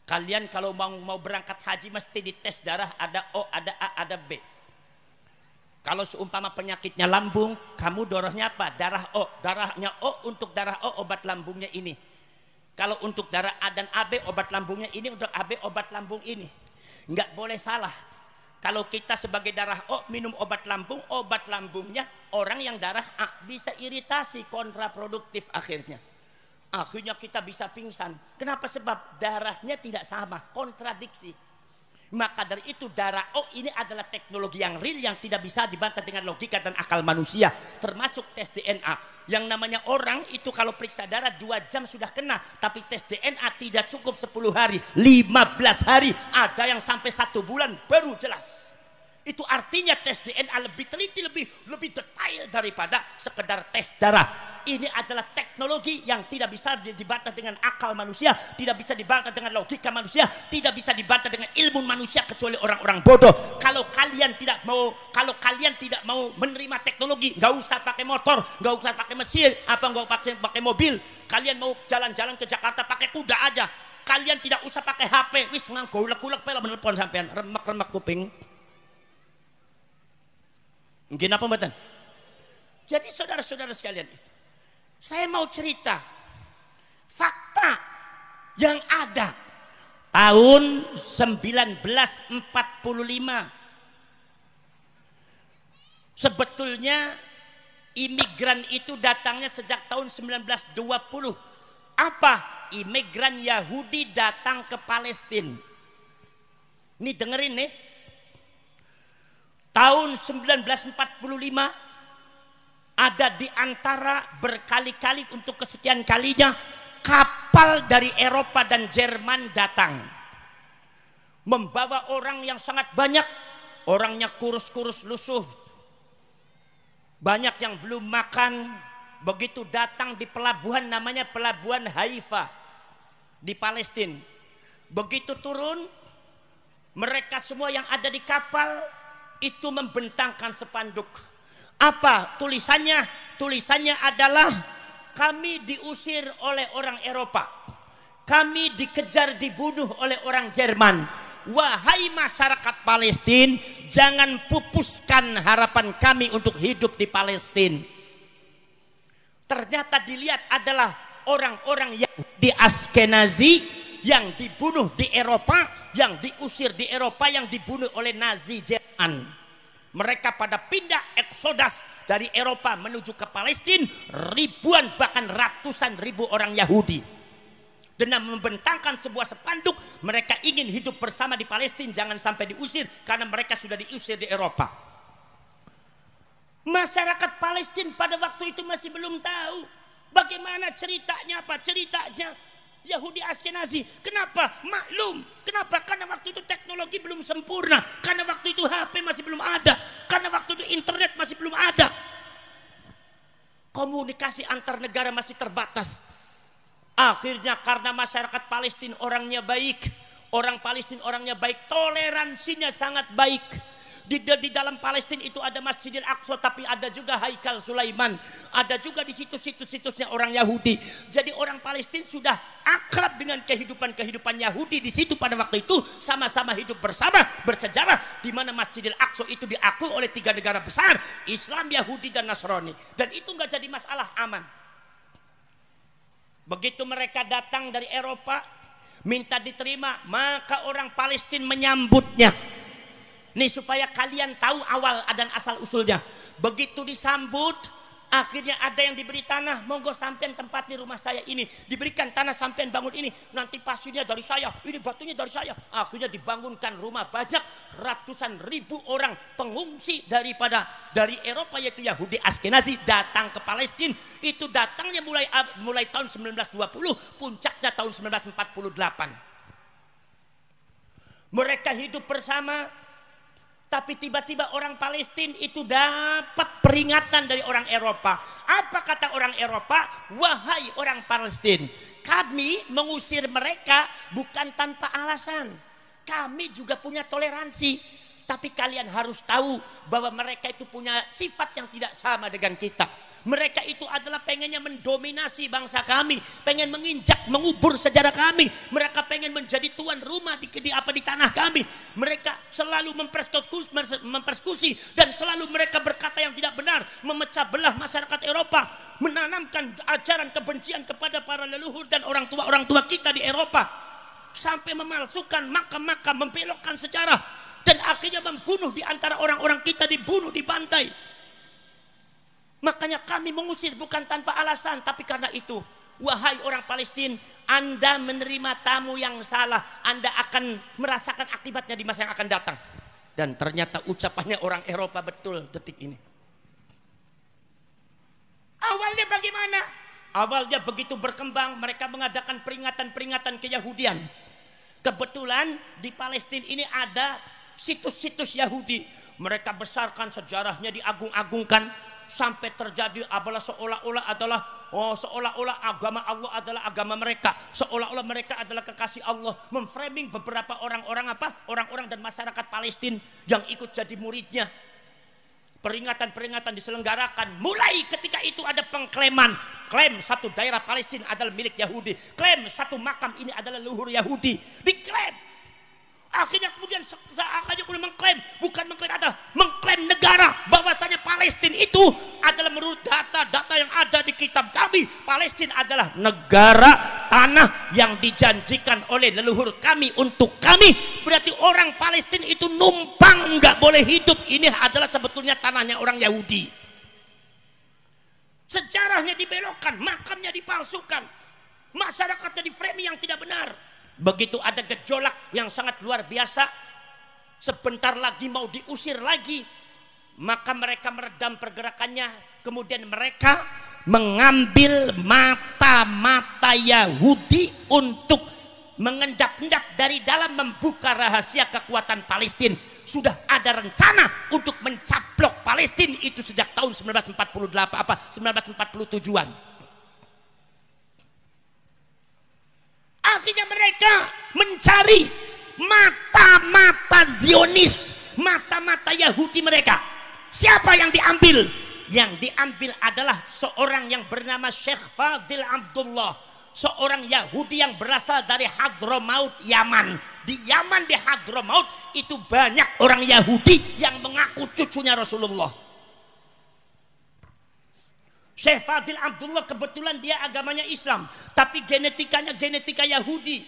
Kalian kalau mau mau berangkat haji mesti dites darah ada O, ada A, ada B. Kalau seumpama penyakitnya lambung, kamu darahnya apa? Darah O. Darahnya O untuk darah O obat lambungnya ini. Kalau untuk darah A dan AB obat lambungnya ini, untuk AB obat lambung ini. Enggak boleh salah. Kalau kita sebagai darah O minum obat lambung, obat lambungnya orang yang darah A bisa iritasi kontraproduktif akhirnya. Akhirnya kita bisa pingsan. Kenapa? Sebab darahnya tidak sama, kontradiksi. Maka dari itu darah oh ini adalah teknologi yang real yang tidak bisa dibantah dengan logika dan akal manusia. Termasuk tes DNA. Yang namanya orang itu kalau periksa darah 2 jam sudah kena. Tapi tes DNA tidak cukup 10 hari. 15 hari. Ada yang sampai satu bulan baru jelas. Itu artinya tes DNA lebih teliti, lebih lebih detail daripada sekedar tes darah ini adalah teknologi yang tidak bisa dibantah dengan akal manusia, tidak bisa dibantah dengan logika manusia, tidak bisa dibantah dengan ilmu manusia kecuali orang-orang bodoh. Kalau kalian tidak mau, kalau kalian tidak mau menerima teknologi, nggak usah pakai motor, nggak usah pakai mesin, apa nggak pakai pakai mobil. Kalian mau jalan-jalan ke Jakarta pakai kuda aja. Kalian tidak usah pakai HP, wis nganggo ulek-ulek pela menelpon sampean, remak-remak kuping. Mungkin apa mbak Jadi saudara-saudara sekalian itu saya mau cerita fakta yang ada tahun 1945 sebetulnya imigran itu datangnya sejak tahun 1920 apa imigran Yahudi datang ke Palestina ini dengerin nih tahun 1945 ada di antara berkali-kali untuk kesekian kalinya kapal dari Eropa dan Jerman datang. Membawa orang yang sangat banyak. Orangnya kurus-kurus lusuh. Banyak yang belum makan. Begitu datang di pelabuhan namanya pelabuhan Haifa di Palestina begitu turun mereka semua yang ada di kapal itu membentangkan sepanduk apa tulisannya? Tulisannya adalah kami diusir oleh orang Eropa. Kami dikejar dibunuh oleh orang Jerman. Wahai masyarakat Palestina, jangan pupuskan harapan kami untuk hidup di Palestina. Ternyata dilihat adalah orang-orang yang di Askenazi yang dibunuh di Eropa, yang diusir di Eropa, yang dibunuh oleh Nazi Jerman. Mereka pada pindah eksodas dari Eropa menuju ke Palestina. Ribuan bahkan ratusan ribu orang Yahudi. Dengan membentangkan sebuah sepanduk. Mereka ingin hidup bersama di Palestina. Jangan sampai diusir. Karena mereka sudah diusir di Eropa. Masyarakat Palestina pada waktu itu masih belum tahu. Bagaimana ceritanya apa? Ceritanya Yahudi Askenazi. Kenapa? Maklum. Kenapa? Karena waktu itu teknologi belum sempurna. Karena waktu itu HP masih belum ada. Karena waktu itu internet masih belum ada. Komunikasi antar negara masih terbatas. Akhirnya karena masyarakat Palestina orangnya baik. Orang Palestina orangnya baik. Toleransinya sangat baik di, di dalam Palestina itu ada Masjidil Aqsa tapi ada juga Haikal Sulaiman. Ada juga di situs-situs-situsnya orang Yahudi. Jadi orang Palestina sudah akrab dengan kehidupan-kehidupan Yahudi di situ pada waktu itu sama-sama hidup bersama bersejarah di mana Masjidil Aqsa itu diakui oleh tiga negara besar, Islam, Yahudi dan Nasrani. Dan itu nggak jadi masalah aman. Begitu mereka datang dari Eropa, minta diterima, maka orang Palestina menyambutnya ini supaya kalian tahu awal dan asal usulnya. Begitu disambut, akhirnya ada yang diberi tanah. Monggo sampean tempat di rumah saya ini. Diberikan tanah sampean bangun ini. Nanti pasirnya dari saya, ini batunya dari saya. Akhirnya dibangunkan rumah banyak ratusan ribu orang pengungsi daripada dari Eropa yaitu Yahudi Askenazi datang ke Palestina. Itu datangnya mulai mulai tahun 1920, puncaknya tahun 1948. Mereka hidup bersama tapi tiba-tiba orang Palestina itu dapat peringatan dari orang Eropa. Apa kata orang Eropa? Wahai orang Palestina, kami mengusir mereka bukan tanpa alasan. Kami juga punya toleransi. Tapi kalian harus tahu bahwa mereka itu punya sifat yang tidak sama dengan kita. Mereka itu adalah pengennya mendominasi bangsa kami, pengen menginjak, mengubur sejarah kami. Mereka pengen menjadi tuan rumah di, di apa di tanah kami. Mereka selalu mempersekusi, dan selalu mereka berkata yang tidak benar, memecah belah masyarakat Eropa, menanamkan ajaran kebencian kepada para leluhur dan orang tua orang tua kita di Eropa sampai memalsukan makam-makam, membelokkan sejarah dan akhirnya membunuh di antara orang-orang kita dibunuh, dibantai. Makanya kami mengusir bukan tanpa alasan, tapi karena itu, wahai orang Palestina, Anda menerima tamu yang salah, Anda akan merasakan akibatnya di masa yang akan datang. Dan ternyata ucapannya orang Eropa betul detik ini. Awalnya bagaimana? Awalnya begitu berkembang, mereka mengadakan peringatan-peringatan keyahudian. Kebetulan di Palestina ini ada situs-situs Yahudi. Mereka besarkan sejarahnya diagung-agungkan sampai terjadi adalah seolah-olah adalah oh seolah-olah agama Allah adalah agama mereka. Seolah-olah mereka adalah kekasih Allah. Memframing beberapa orang-orang apa? Orang-orang dan masyarakat Palestina yang ikut jadi muridnya. Peringatan-peringatan diselenggarakan mulai ketika itu ada pengklaiman klaim satu daerah Palestina adalah milik Yahudi. Klaim satu makam ini adalah luhur Yahudi. Diklaim Akhirnya kemudian akhirnya kemudian mengklaim, bukan mengklaim ada, mengklaim negara bahwasanya Palestina itu adalah menurut data-data yang ada di kitab kami, Palestina adalah negara tanah yang dijanjikan oleh leluhur kami untuk kami. Berarti orang Palestina itu numpang nggak boleh hidup. Ini adalah sebetulnya tanahnya orang Yahudi. Sejarahnya dibelokkan, makamnya dipalsukan, masyarakatnya di framing yang tidak benar Begitu ada gejolak yang sangat luar biasa, sebentar lagi mau diusir lagi, maka mereka meredam pergerakannya, kemudian mereka mengambil mata-mata Yahudi untuk mengendap-endap dari dalam membuka rahasia kekuatan Palestina. Sudah ada rencana untuk mencaplok Palestina itu sejak tahun 1948 apa 1947-an. Akhirnya mereka mencari mata-mata Zionis, mata-mata Yahudi mereka. Siapa yang diambil? Yang diambil adalah seorang yang bernama Syekh Fadil Abdullah. Seorang Yahudi yang berasal dari Hadramaut, Yaman. Di Yaman, di Hadramaut, itu banyak orang Yahudi yang mengaku cucunya Rasulullah. Syekh Fadil Abdullah kebetulan dia agamanya Islam, tapi genetikanya genetika Yahudi.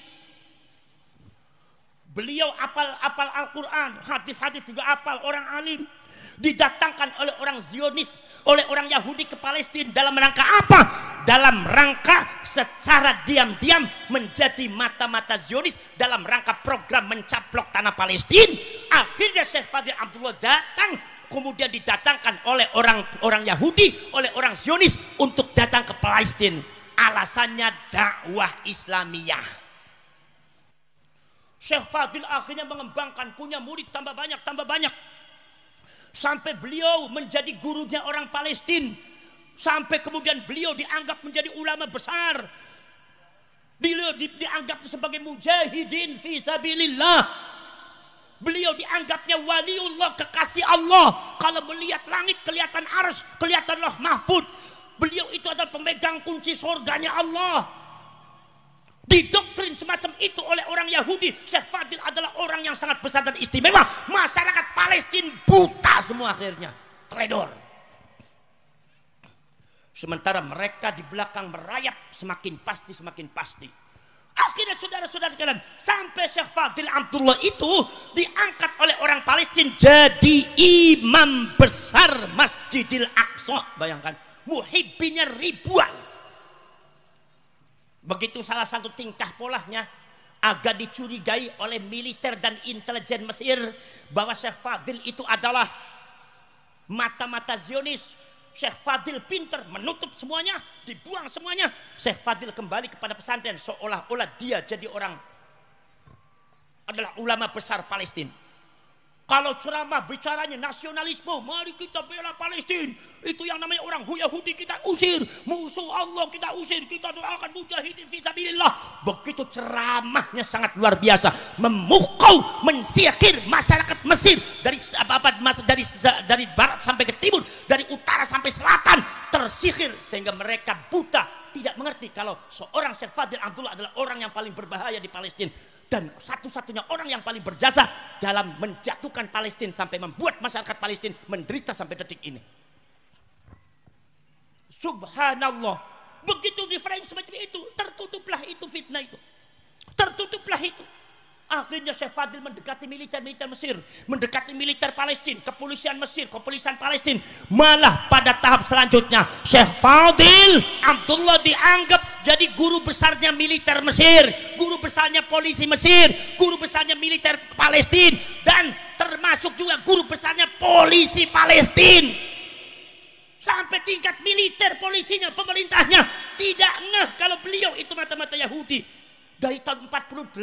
Beliau apal-apal Al-Quran, hadis-hadis juga apal, orang alim. Didatangkan oleh orang Zionis, oleh orang Yahudi ke Palestina dalam rangka apa? Dalam rangka secara diam-diam menjadi mata-mata Zionis dalam rangka program mencaplok tanah Palestina. Akhirnya Syekh Fadil Abdullah datang kemudian didatangkan oleh orang-orang Yahudi, oleh orang Zionis untuk datang ke Palestina. Alasannya dakwah Islamiyah. Syekh Fadil akhirnya mengembangkan punya murid tambah banyak tambah banyak. Sampai beliau menjadi gurunya orang Palestina. Sampai kemudian beliau dianggap menjadi ulama besar. Beliau di, dianggap sebagai mujahidin fi sabilillah Beliau dianggapnya waliullah kekasih Allah. Kalau melihat langit kelihatan ars, kelihatan loh mahfud. Beliau itu adalah pemegang kunci surganya Allah. Didoktrin semacam itu oleh orang Yahudi. Syekh Fadil adalah orang yang sangat besar dan istimewa. Masyarakat Palestina buta semua akhirnya. Teledor. Sementara mereka di belakang merayap semakin pasti semakin pasti. Akhirnya saudara-saudara sekalian, sampai Syekh Fadil Abdullah itu diangkat oleh orang Palestina jadi imam besar Masjidil Aqsa. Bayangkan, muhibbinya ribuan. Begitu salah satu tingkah polanya agak dicurigai oleh militer dan intelijen Mesir bahwa Syekh Fadil itu adalah mata-mata Zionis Syekh Fadil pinter menutup semuanya, dibuang semuanya. Syekh Fadil kembali kepada pesantren seolah-olah dia jadi orang adalah ulama besar Palestina. Kalau ceramah bicaranya nasionalisme, mari kita bela Palestina. Itu yang namanya orang Yahudi kita usir. Musuh Allah kita usir. Kita doakan mujahidin fisabilillah. Begitu ceramahnya sangat luar biasa. Memukau, mensihir masyarakat Mesir. Dari apa, dari, dari barat sampai ke timur. Dari utara sampai selatan. Tersihir sehingga mereka buta. Tidak mengerti kalau seorang Syekh Fadil Abdullah adalah orang yang paling berbahaya di Palestina dan satu-satunya orang yang paling berjasa dalam menjatuhkan Palestina sampai membuat masyarakat Palestina menderita sampai detik ini. Subhanallah. Begitu di frame semacam itu, tertutuplah itu fitnah itu. Tertutuplah itu. Akhirnya Syekh Fadil mendekati militer-militer Mesir, mendekati militer Palestina, kepolisian Mesir, kepolisian Palestina. Malah pada tahap selanjutnya Syekh Fadil Abdullah dianggap jadi guru besarnya militer Mesir, guru besarnya polisi Mesir, guru besarnya militer Palestina dan termasuk juga guru besarnya polisi Palestina. Sampai tingkat militer polisinya, pemerintahnya tidak ngeh kalau beliau itu mata-mata Yahudi dari tahun 48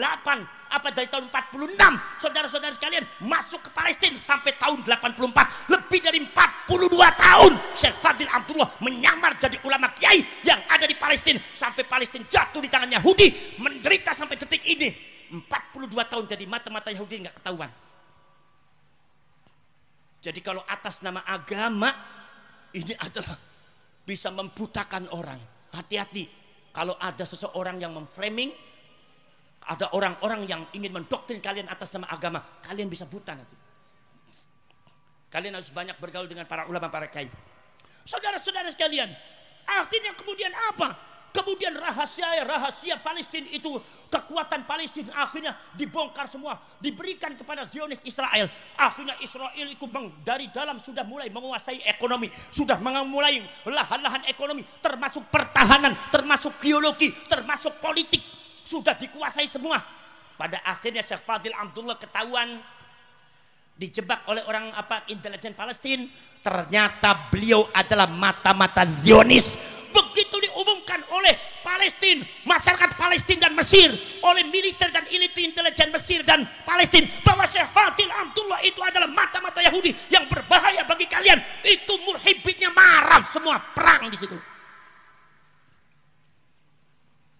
apa dari tahun 46 saudara-saudara sekalian masuk ke Palestina sampai tahun 84 lebih dari 42 tahun Syekh Fadil Abdullah menyamar jadi ulama kiai yang ada di Palestina. Sampai Palestina jatuh di tangan Yahudi menderita sampai detik ini. 42 tahun jadi mata-mata Yahudi nggak ketahuan. Jadi kalau atas nama agama ini adalah bisa membutakan orang. Hati-hati kalau ada seseorang yang memframing ada orang-orang yang ingin mendoktrin kalian atas nama agama, kalian bisa buta nanti. Kalian harus banyak bergaul dengan para ulama, para kiai. Saudara-saudara sekalian, akhirnya kemudian apa? Kemudian rahasia rahasia Palestina itu kekuatan Palestina akhirnya dibongkar semua, diberikan kepada Zionis Israel. Akhirnya Israel itu dari dalam sudah mulai menguasai ekonomi, sudah memulai lahan-lahan ekonomi, termasuk pertahanan, termasuk geologi, termasuk politik sudah dikuasai semua. Pada akhirnya Syekh Fadil Abdullah ketahuan dijebak oleh orang apa intelijen Palestina. Ternyata beliau adalah mata-mata Zionis. Begitu diumumkan oleh Palestina, masyarakat Palestina dan Mesir, oleh militer dan elit intelijen Mesir dan Palestina bahwa Syekh Fadil Abdullah itu adalah mata-mata Yahudi yang berbahaya bagi kalian. Itu murhibitnya marah semua perang di situ.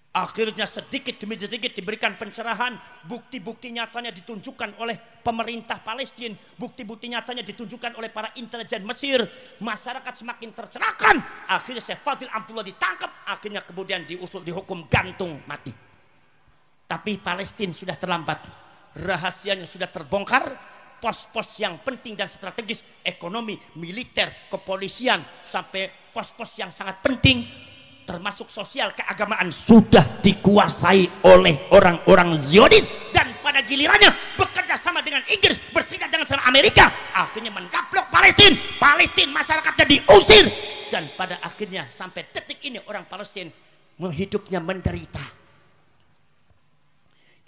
Akhirnya sedikit demi sedikit diberikan pencerahan, bukti-bukti nyatanya ditunjukkan oleh pemerintah Palestina, bukti-bukti nyatanya ditunjukkan oleh para intelijen Mesir. Masyarakat semakin tercerahkan. Akhirnya Syekh Fadil Abdullah ditangkap, akhirnya kemudian diusul dihukum gantung mati. Tapi Palestina sudah terlambat. Rahasianya sudah terbongkar, pos-pos yang penting dan strategis, ekonomi, militer, kepolisian, sampai pos-pos yang sangat penting termasuk sosial keagamaan sudah dikuasai oleh orang-orang Zionis. Dan pada gilirannya bekerja sama dengan Inggris berserikat dengan sama Amerika. Akhirnya mencaplok Palestina Palestina masyarakatnya diusir. Dan pada akhirnya sampai detik ini orang Palestina menghidupnya menderita.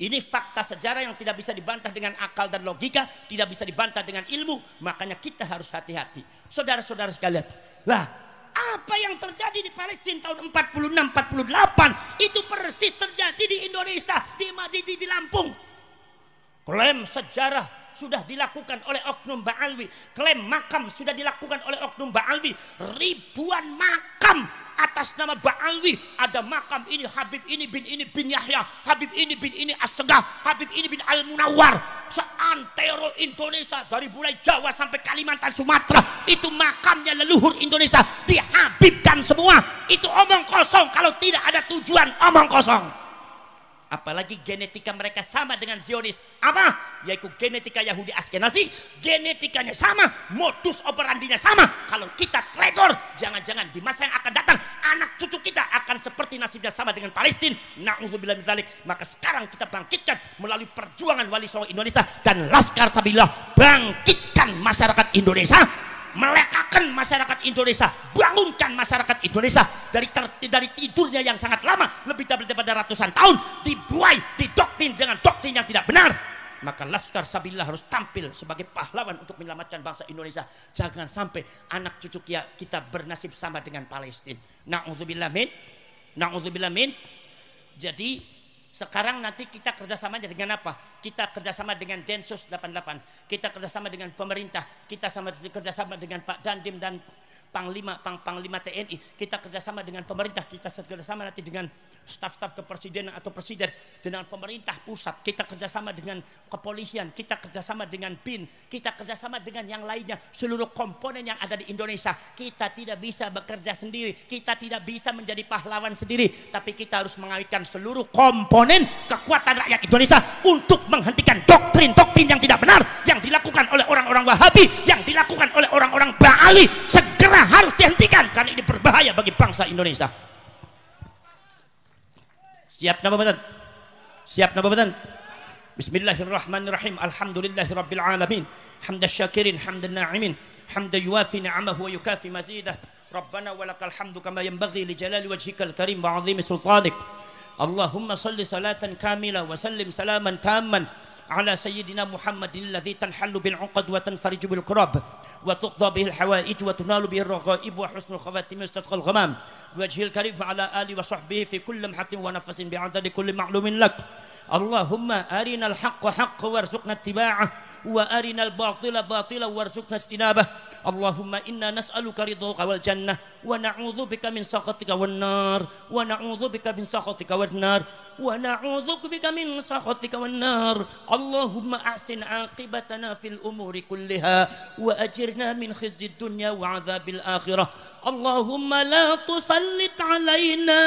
Ini fakta sejarah yang tidak bisa dibantah dengan akal dan logika, tidak bisa dibantah dengan ilmu, makanya kita harus hati-hati. Saudara-saudara sekalian, lah apa yang terjadi di Palestina tahun 46 48 itu persis terjadi di Indonesia di Madidi di Lampung. Klaim sejarah sudah dilakukan oleh Oknum Ba'alwi. Klaim makam sudah dilakukan oleh Oknum Ba'alwi. Ribuan makam atas nama Ba'alwi. Ada makam ini Habib ini bin ini bin Yahya. Habib ini bin ini Asgaf. Habib ini bin Al-Munawar. Seantero Indonesia dari mulai Jawa sampai Kalimantan Sumatera. Itu makamnya leluhur Indonesia. Dihabibkan semua. Itu omong kosong. Kalau tidak ada tujuan omong kosong. Apalagi genetika mereka sama dengan Zionis. Apa? Yaitu genetika Yahudi Askenazi. Genetikanya sama. Modus operandinya sama. Kalau kita teledor, jangan-jangan di masa yang akan datang, anak cucu kita akan seperti nasibnya sama dengan Palestina. Na'udzubillah mitalik. Maka sekarang kita bangkitkan melalui perjuangan Wali Songo Indonesia dan Laskar Sabillah. Bangkitkan masyarakat Indonesia melekakan masyarakat Indonesia, bangunkan masyarakat Indonesia dari ter, dari tidurnya yang sangat lama, lebih daripada ratusan tahun, dibuai, didoktrin dengan doktrin yang tidak benar. Maka Laskar Sabillah harus tampil sebagai pahlawan untuk menyelamatkan bangsa Indonesia. Jangan sampai anak cucu kita bernasib sama dengan Palestina. Na'udzubillah min. Na'udzubillah min. Jadi Sekarang nanti kita kerjasama dengan apa? Kita kerjasama dengan Densus 88. Kita kerjasama dengan pemerintah. Kita sama kerjasama dengan Pak Dandim dan Panglima Pang Panglima TNI. Kita kerjasama dengan pemerintah. Kita kerjasama nanti dengan staf-staf kepresidenan atau presiden dengan pemerintah pusat. Kita kerjasama dengan kepolisian. Kita kerjasama dengan BIN. Kita kerjasama dengan yang lainnya. Seluruh komponen yang ada di Indonesia. Kita tidak bisa bekerja sendiri. Kita tidak bisa menjadi pahlawan sendiri. Tapi kita harus mengawitkan seluruh komponen kekuatan rakyat Indonesia untuk menghentikan doktrin-doktrin yang tidak benar yang dilakukan oleh orang-orang Wahabi, yang dilakukan oleh orang-orang Ba'ali segera harus dihentikan karena ini berbahaya bagi bangsa Indonesia. Siap nama badan? Siap nama badan? Bismillahirrahmanirrahim. Alhamdulillahirabbil alamin. Hamdan syakirin, hamdan na'imin, hamdan yuwafi ni'amahu wa yukafi mazidah. Kama yanbaghi li jalali wajhikal karim wa 'azimi sultanik. Allahumma salli salatan kamila wa sallim salaman tamman على سيدنا محمد الذي تنحل بالعقد وتنفرج بالكرب وتقضى به الحوائج وتنال به الرغائب وحسن الخواتم يستسقى الغمام. بوجه الكريم وعلى آله وصحبه في كل لمحة ونفس بعدد كل معلوم لك. اللهم أرنا الحق حق وارزقنا اتباعه وأرنا الباطل باطلا وارزقنا اجتنابه. اللهم إنا نسألك رضاك والجنة ونعوذ بك من سخطك والنار ونعوذ بك من سخطك والنار ونعوذ بك من سخطك والنار. اللهم أحسن عاقبتنا في الأمور كلها وأجرنا من خزي الدنيا وعذاب الآخرة. اللهم لا تسلط علينا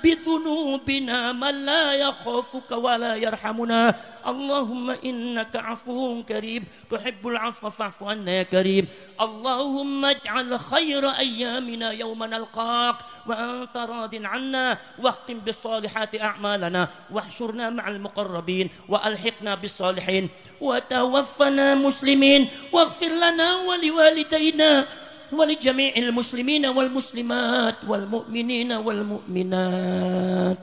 بذنوبنا من لا يخافك ولا يرحمنا. اللهم إنك عفو كريم. تحب العفو فاعف عنا يا كريم. اللهم اجعل خير أيامنا يوم نلقاك. وأنت راض عنا. واختم بالصالحات أعمالنا. واحشرنا مع المقربين. وألحقنا بالصالحين. وتوفنا مسلمين. واغفر لنا ولوالدينا ولجميع المسلمين والمسلمات والمؤمنين والمؤمنات.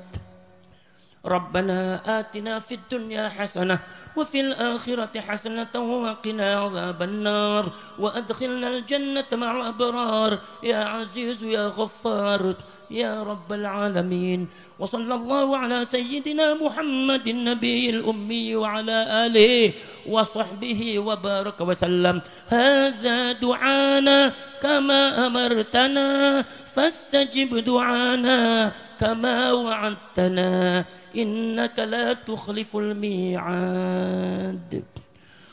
ربنا آتنا في الدنيا حسنة وفي الآخرة حسنة وقنا عذاب النار وأدخلنا الجنة مع الأبرار. يا عزيز يا غفار يا رب العالمين. وصلى الله على سيدنا محمد النبي الأمي وعلى آله وصحبه وبارك وسلم. هذا دعانا كما أمرتنا. فاستجب دعانا كما وعدتنا. إنك لا تخلف الميعاد.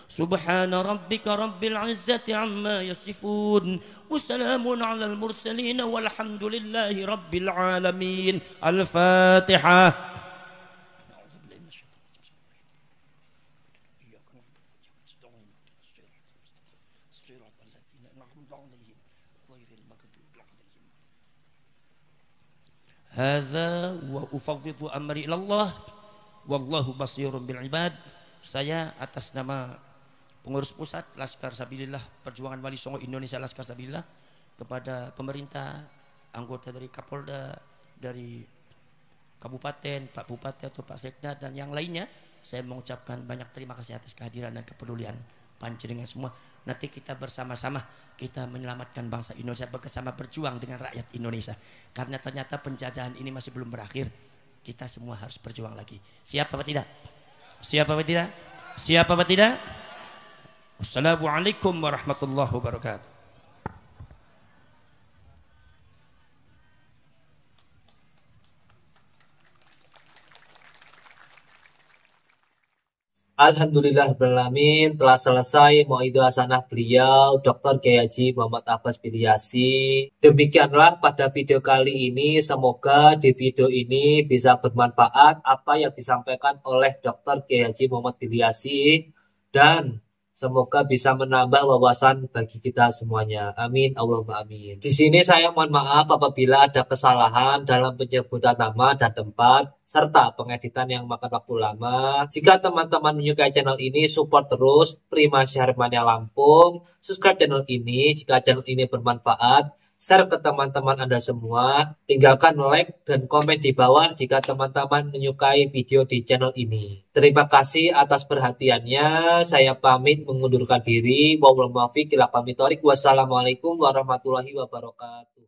سبحان ربك رب العزة عما يصفون وسلام على المرسلين والحمد لله رب العالمين. الفاتحة. Hadza wa ufawwidhu amri ilallah wallahu basirun bil ibad. Saya atas nama pengurus pusat Laskar Sabilillah Perjuangan Wali Songo Indonesia Laskar Sabilillah kepada pemerintah, anggota dari Kapolda, dari kabupaten, Pak Bupati atau Pak Sekda dan yang lainnya, saya mengucapkan banyak terima kasih atas kehadiran dan kepedulian panjenengan semua. Nanti kita bersama-sama kita menyelamatkan bangsa Indonesia bersama berjuang dengan rakyat Indonesia. Karena ternyata penjajahan ini masih belum berakhir. Kita semua harus berjuang lagi. Siap apa tidak? Siap apa tidak? Siap apa tidak? Wassalamualaikum warahmatullahi wabarakatuh. Alhamdulillahirrahmanirrahim telah selesai Mu'idu Hasanah beliau Dr. Kiai Haji Muhammad Abbas Biliasi. Demikianlah pada video kali ini semoga di video ini bisa bermanfaat apa yang disampaikan oleh Dr. Kiai Haji Muhammad Biliasi dan Semoga bisa menambah wawasan bagi kita semuanya. Amin. Allahumma amin. Di sini saya mohon maaf apabila ada kesalahan dalam penyebutan nama dan tempat serta pengeditan yang makan waktu lama. Jika teman-teman menyukai channel ini, support terus Prima Syahrimania Lampung. Subscribe channel ini jika channel ini bermanfaat share ke teman-teman Anda semua. Tinggalkan like dan komen di bawah jika teman-teman menyukai video di channel ini. Terima kasih atas perhatiannya. Saya pamit mengundurkan diri. Wassalamualaikum warahmatullahi wabarakatuh.